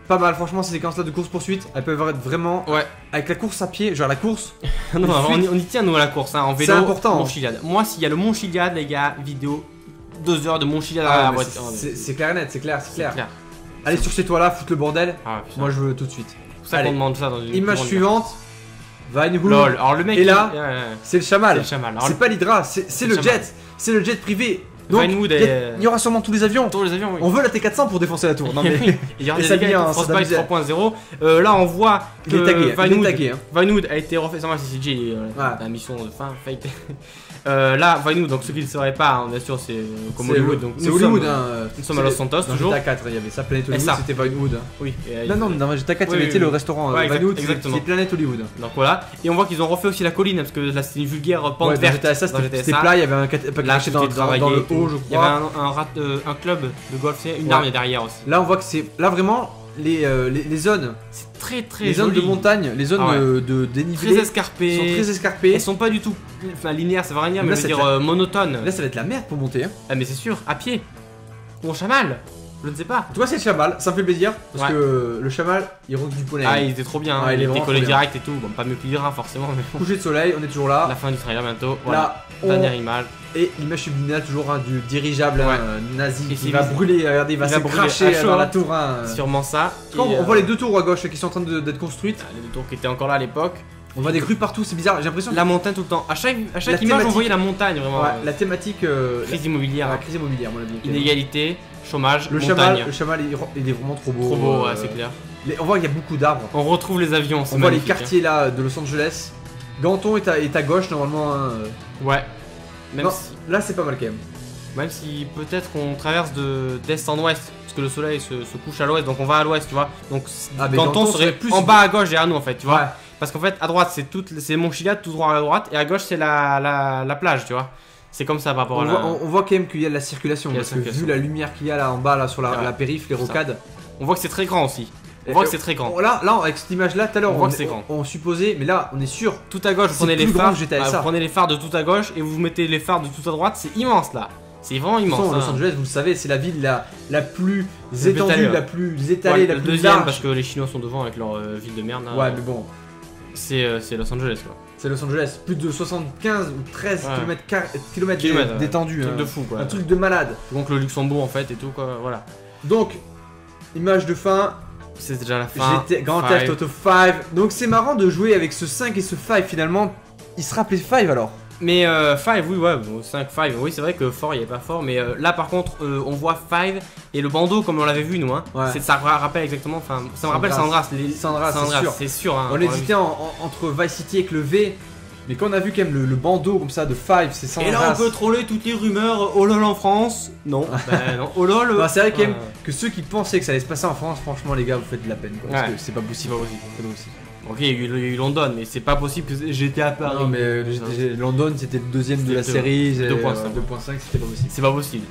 Pas mal, franchement, ces séquences-là de course-poursuite, elles peuvent être vraiment. Ouais. Avec la course à pied, genre la course, non, on, y, on y tient nous à la course, hein, en vélo. C'est important. Mont Chiliade. Moi, s'il y a le Mont Chiliade, les gars, vidéo, deux heures de Mont Chiliade à ah, la voiture. c'est- clair et net, c'est clair, c'est clair. clair. Allez sur ces toits-là, foutre le bordel. Ah. Moi, je veux tout de suite. c'est ça qu'on demande ça dans une Image suivante. Vinewood. Lol. Alors le mec. Et là, il- ouais, ouais, C'est le chamal. C'est pas l'Hydra, c'est le jet. C'est le jet privé. Donc, Vinewood il y est- aura sûrement tous les avions. Tour les avions, oui. On veut la T400 pour défoncer la tour. Non mais. Il y aura des ça dégâts vient, avec ça Frostbite vient. 3.0. Euh, là, on voit que Il est tagué, il est Vinewood, tagué. hein. Vinewood a été refait. CJ, euh, Ouais. la mission de fin. Euh, là, Vinewood, donc ceux qui ne sauraient pas, hein, bien sûr, c'est euh, comme Hollywood. Donc, C'est nous Hollywood. sommes, hein. Nous sommes à Los Santos, Dans toujours. GTA 4, il y avait ça, Planète Et Hollywood, c'était Vinewood. hein. Oui. et, Non, euh, non, dans GTA 4, il y Oui, avait oui, le oui. restaurant Ouais, euh, exact- Vinewood, c'est- exactement. c'est Planète Hollywood. Donc voilà. Et on voit qu'ils ont refait aussi la colline, parce que là, c'était une vulgaire pente Ouais, dans verte. GTA, ça, dans c'était GTA. c'était plat, il y avait un caché dans, dans- dans le haut, je Il y avait crois. un, un, rat- euh, un club de golf, une Ouais. arme derrière aussi. Là, on voit que c'est. Là, vraiment, les, euh, les, les zones, C'est très très les zones de montagne, les zones Ah ouais. de, de Très dénivelé escarpées. sont très escarpées. Elles sont pas du tout enfin, linéaires, ça va rien dire, mais Là, je veux c'est dire la- euh, monotones. Là, ça va être la merde pour monter. Hein. Ah, mais c'est sûr, à pied. Ou en chamal. Je ne sais pas. Cas, c'est le chamal, ça me fait plaisir. Parce Ouais. que le chamal, il roule du poney. Ah, il était trop bien. Ah, il était collé direct et tout. Bon, pas mieux que l'Hydra forcément, mais bon. Coucher de soleil, on est toujours là. La fin du trailer bientôt. Voilà. Là, on... Dernière image. Et l'image subliminale toujours hein, du dirigeable hein, Ouais. euh, nazi Et qui va visible. brûler. Regardez, il va Il se va cracher euh, chaud, dans la tour. hein. Sûrement ça. Quand on euh, voit les deux tours à gauche qui sont en train d'être construites. Les deux tours qui étaient encore là à l'époque. On voit des grues partout, c'est bizarre. J'ai l'impression que La montagne tout le temps. À chaque, à chaque La image, on voyait la montagne vraiment. Ouais, euh, la thématique. euh, Crise immobilière. la crise immobilière, à mon avis. Inégalité, chômage, Le montagne. chamal, le chamal il, est vraiment trop beau. Trop beau, euh, c'est clair. les- on voit qu'il y a beaucoup d'arbres. On retrouve les avions. On voit les hein. quartiers là de Los Angeles. Ganton est à, est à gauche normalement. hein, euh. Ouais. Même Non, si. Là c'est pas mal quand même. Même si peut-être qu'on traverse de d'est en ouest, parce que le soleil se, se couche à l'ouest, donc on va à l'ouest, tu vois. Donc Ah, Danton serait serait plus- en bas à gauche derrière nous en fait, tu vois. Ouais. Parce qu'en fait, à droite c'est toute, c'est Montchiliad, tout droit à droite, et à gauche c'est la, la, la plage, tu vois. C'est comme ça par rapport On à la... voit, on- on voit quand même qu'il y a de la circulation. Parce la que vu la lumière qu'il y a là en bas, là sur la, Ouais. la périph, les rocades. on voit que c'est très grand aussi. On voit que c'est très grand. on- là, là, avec cette image-là, tout à l'heure, On on, voit que c'est grand. on supposait, mais là, on est sûr. Tout à gauche, vous C'est prenez les plus grand phares. que GTA ah, vous prenez les phares de tout à gauche et vous mettez les phares de tout à droite. C'est immense là. C'est vraiment De toute immense. façon, Los hein. Angeles, vous le savez, c'est la ville la, la plus étendue, ouais. la plus Ouais, étalée, la le plus deuxième large. parce que les Chinois sont devant avec leur euh, ville de merde. là. Ouais, mais bon, C'est euh, c'est Los Angeles quoi. c'est Los Angeles. Plus de 75 ou 13 Ouais. km, Kilomètres, ouais. d'étendue. Truc hein. de fou quoi. Un truc de malade. Donc le Luxembourg en fait et tout quoi. Voilà. Donc, image de fin, C'est déjà la fin. GT Grand Five. Theft Auto 5. Donc c'est marrant de jouer avec ce 5 et ce 5 finalement. Il se rappelait 5 alors. Mais 5, oui, ouais, 5, 5, oui, c'est vrai que fort, il n'y avait pas fort, mais euh, là par contre, euh, on voit 5 et le bandeau comme on l'avait vu nous, hein. Ouais. C'est- Ça ra- rappelle exactement, enfin, ça me rappelle Sandras. Sandras. c'est sûr. c'est sûr. hein, On hésitait en- en- entre Vice City avec le V. Mais quand on a vu quand même le, le bandeau comme ça de 5, c'est sans Et là, on peut troller toutes les rumeurs. Oh lol en France Non. bah non. Oh lol. Bah, c'est vrai quand même euh, que ceux qui pensaient que ça allait se passer en France, franchement les gars, vous faites de la peine. Quoi, parce Ouais. que c'est pas possible. pas possible. C'est pas possible. Ok, il y a eu- London, mais c'est pas possible que j'étais à Paris. Non mais euh, London c'était le deuxième de la série. j'ai- 2.5. ouais, 2.5 c'était pas possible. C'est pas possible.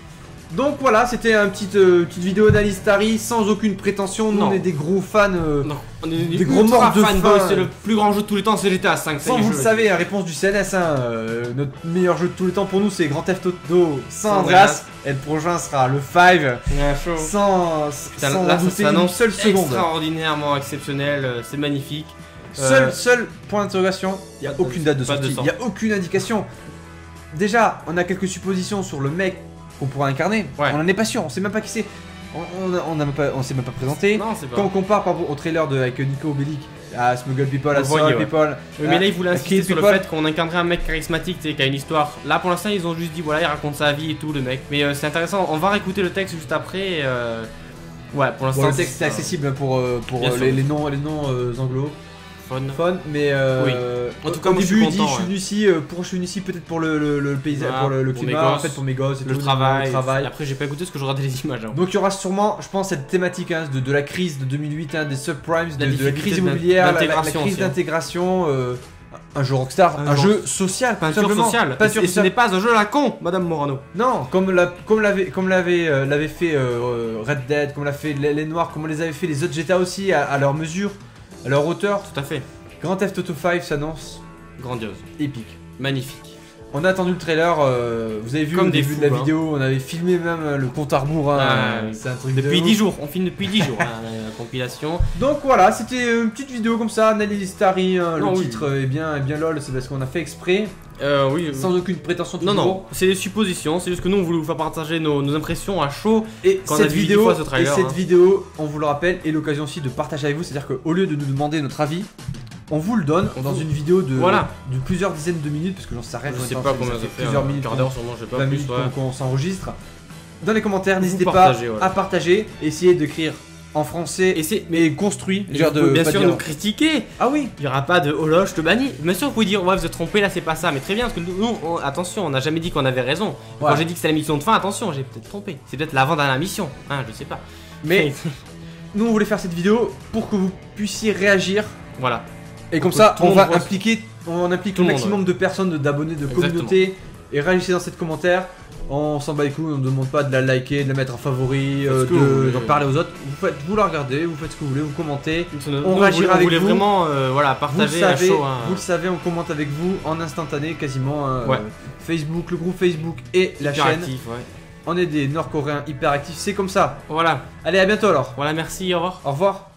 Donc voilà, c'était une petite, euh, petite vidéo d'Alistari sans aucune prétention. Nous Non. on est des gros fans. euh, Non, on est Des des gros morts de fanboys. C'est le plus grand jeu de tous les temps, c'est GTA 5. Sans vous le savez, la réponse du CNS, hein, euh, notre meilleur jeu de tous les temps pour nous c'est Grand Theft Auto sans Sans Andreas. Et le prochain sera le 5 sans, Putain, sans là, ça une seule seconde. extraordinairement exceptionnel, euh, c'est magnifique. Seul, Euh, seul point d'interrogation, il n'y a aucune date de sortie, il n'y a aucune indication. Déjà, on a quelques suppositions sur le mec qu'on pourra incarner. Ouais. On en est pas sûr, on sait même pas qui c'est. On, on, on a même pas- on s'est même pas présenté. Non, c'est pas. Quand on compare par rapport au trailer de, avec Nico Bellic à Smuggle People, à ouais. People, Oui, mais là, ils voulaient insister sur le fait qu'on incarnerait un mec charismatique, qui a une histoire. Là, pour l'instant, ils ont juste dit, voilà, il raconte sa vie et tout, le mec. Mais euh, c'est intéressant, on va réécouter le texte juste après. euh, Ouais, pour l'instant. Bon, le texte est accessible pour, euh, pour euh, les, les noms, les noms euh, anglo Fun. fun, mais euh, Oui. En tout cas, au moi, je suis début, il dit je suis venu ici, euh, pour je suis venu ici peut-être pour le, le, le paysage, Voilà, pour le, le pour climat, en fait pour mes gosses et Le tout, travail. le travail. Après, j'ai pas écouté parce que je regardais les images. hein. Donc il y aura sûrement, je pense, cette thématique hein, de, de la crise de 2008, hein, des subprimes, de, La de la crise immobilière, la- la, crise d'intégration, euh, un jeu Rockstar, un, Un jeu social, simplement. sociale. Peinture et ce n'est pas un jeu à la con, Madame Morano. Non, comme la- comme l'avait comme l'avait euh, l'avait fait euh, Red Dead, comme l'a fait les, les Noirs, comme les avait fait les autres GTA aussi à, à leur mesure, à leur hauteur. Tout à fait. Grand Theft Auto 5 s'annonce Grandiose. épique. Magnifique. On a attendu le trailer, euh, vous avez vu Comme au des début fous, de la hein. vidéo, on avait filmé même euh, le compte à rebours, hein, Ah, c'est un truc de Depuis ouf. 10 jours, on filme depuis 10 jours, hein, la compilation. Donc voilà, c'était une petite vidéo comme ça, Analyse Starry, hein, le Non, oui. titre est bien, est bien lol, c'est parce qu'on a fait exprès, Euh, oui. sans aucune prétention Non, toujours. non, c'est des suppositions, c'est juste que nous on voulait vous faire partager nos, nos impressions à chaud. Et Quand on a cette vu dix vidéo, fois ce trailer, et cette hein. vidéo, on vous le rappelle, est l'occasion aussi de partager avec vous, c'est-à-dire qu'au lieu de nous demander notre avis, on vous le donne On dans une vidéo de, Voilà. de plusieurs dizaines de minutes, parce que j'en sais rien Je sais de pas combien ça fait plusieurs minutes, quart d'heure sûrement, je sais pas 20 plus. minutes ouais. qu'on qu'on s'enregistre. Dans les commentaires, n'hésitez pas à partager, essayez d'écrire en français, Et c'est. mais construit, Et genre de bien sûr dire- nous critiquer. Ah oui, Il y aura pas de là, je te bannis. Bien sûr, vous pouvez dire ouais, vous êtes trompé là, c'est pas ça. Mais très bien, parce que nous, on- attention, on n'a jamais dit qu'on avait raison. Quand j'ai dit que c'était la mission de fin, attention, j'ai peut-être trompé. C'est peut-être l'avant-dernière mission, hein, je sais pas. mais nous on voulait faire cette vidéo pour que vous puissiez réagir voilà. Et comme ça, on va impliquer, on implique Tout le monde, maximum de personnes, d'abonnés, de Exactement. communautés. Et réagissez dans cette commentaire. On s'en bat les couilles, on ne demande pas de la liker, de la mettre en favori, euh, vous de- voulez. d'en parler aux autres. Vous, faites, vous la regardez, vous faites ce que vous voulez, vous commentez. On nous, réagira on avec vous. vraiment euh, voilà, Vous le partager à savez, chaud. hein. vous le savez, on commente avec vous en instantané quasiment. euh, Ouais. Facebook, le groupe Facebook et la chaîne. ouais. On est des Nord-Coréens hyper actifs, c'est comme ça. Voilà, Allez, à bientôt alors. voilà, merci, au revoir. Au revoir.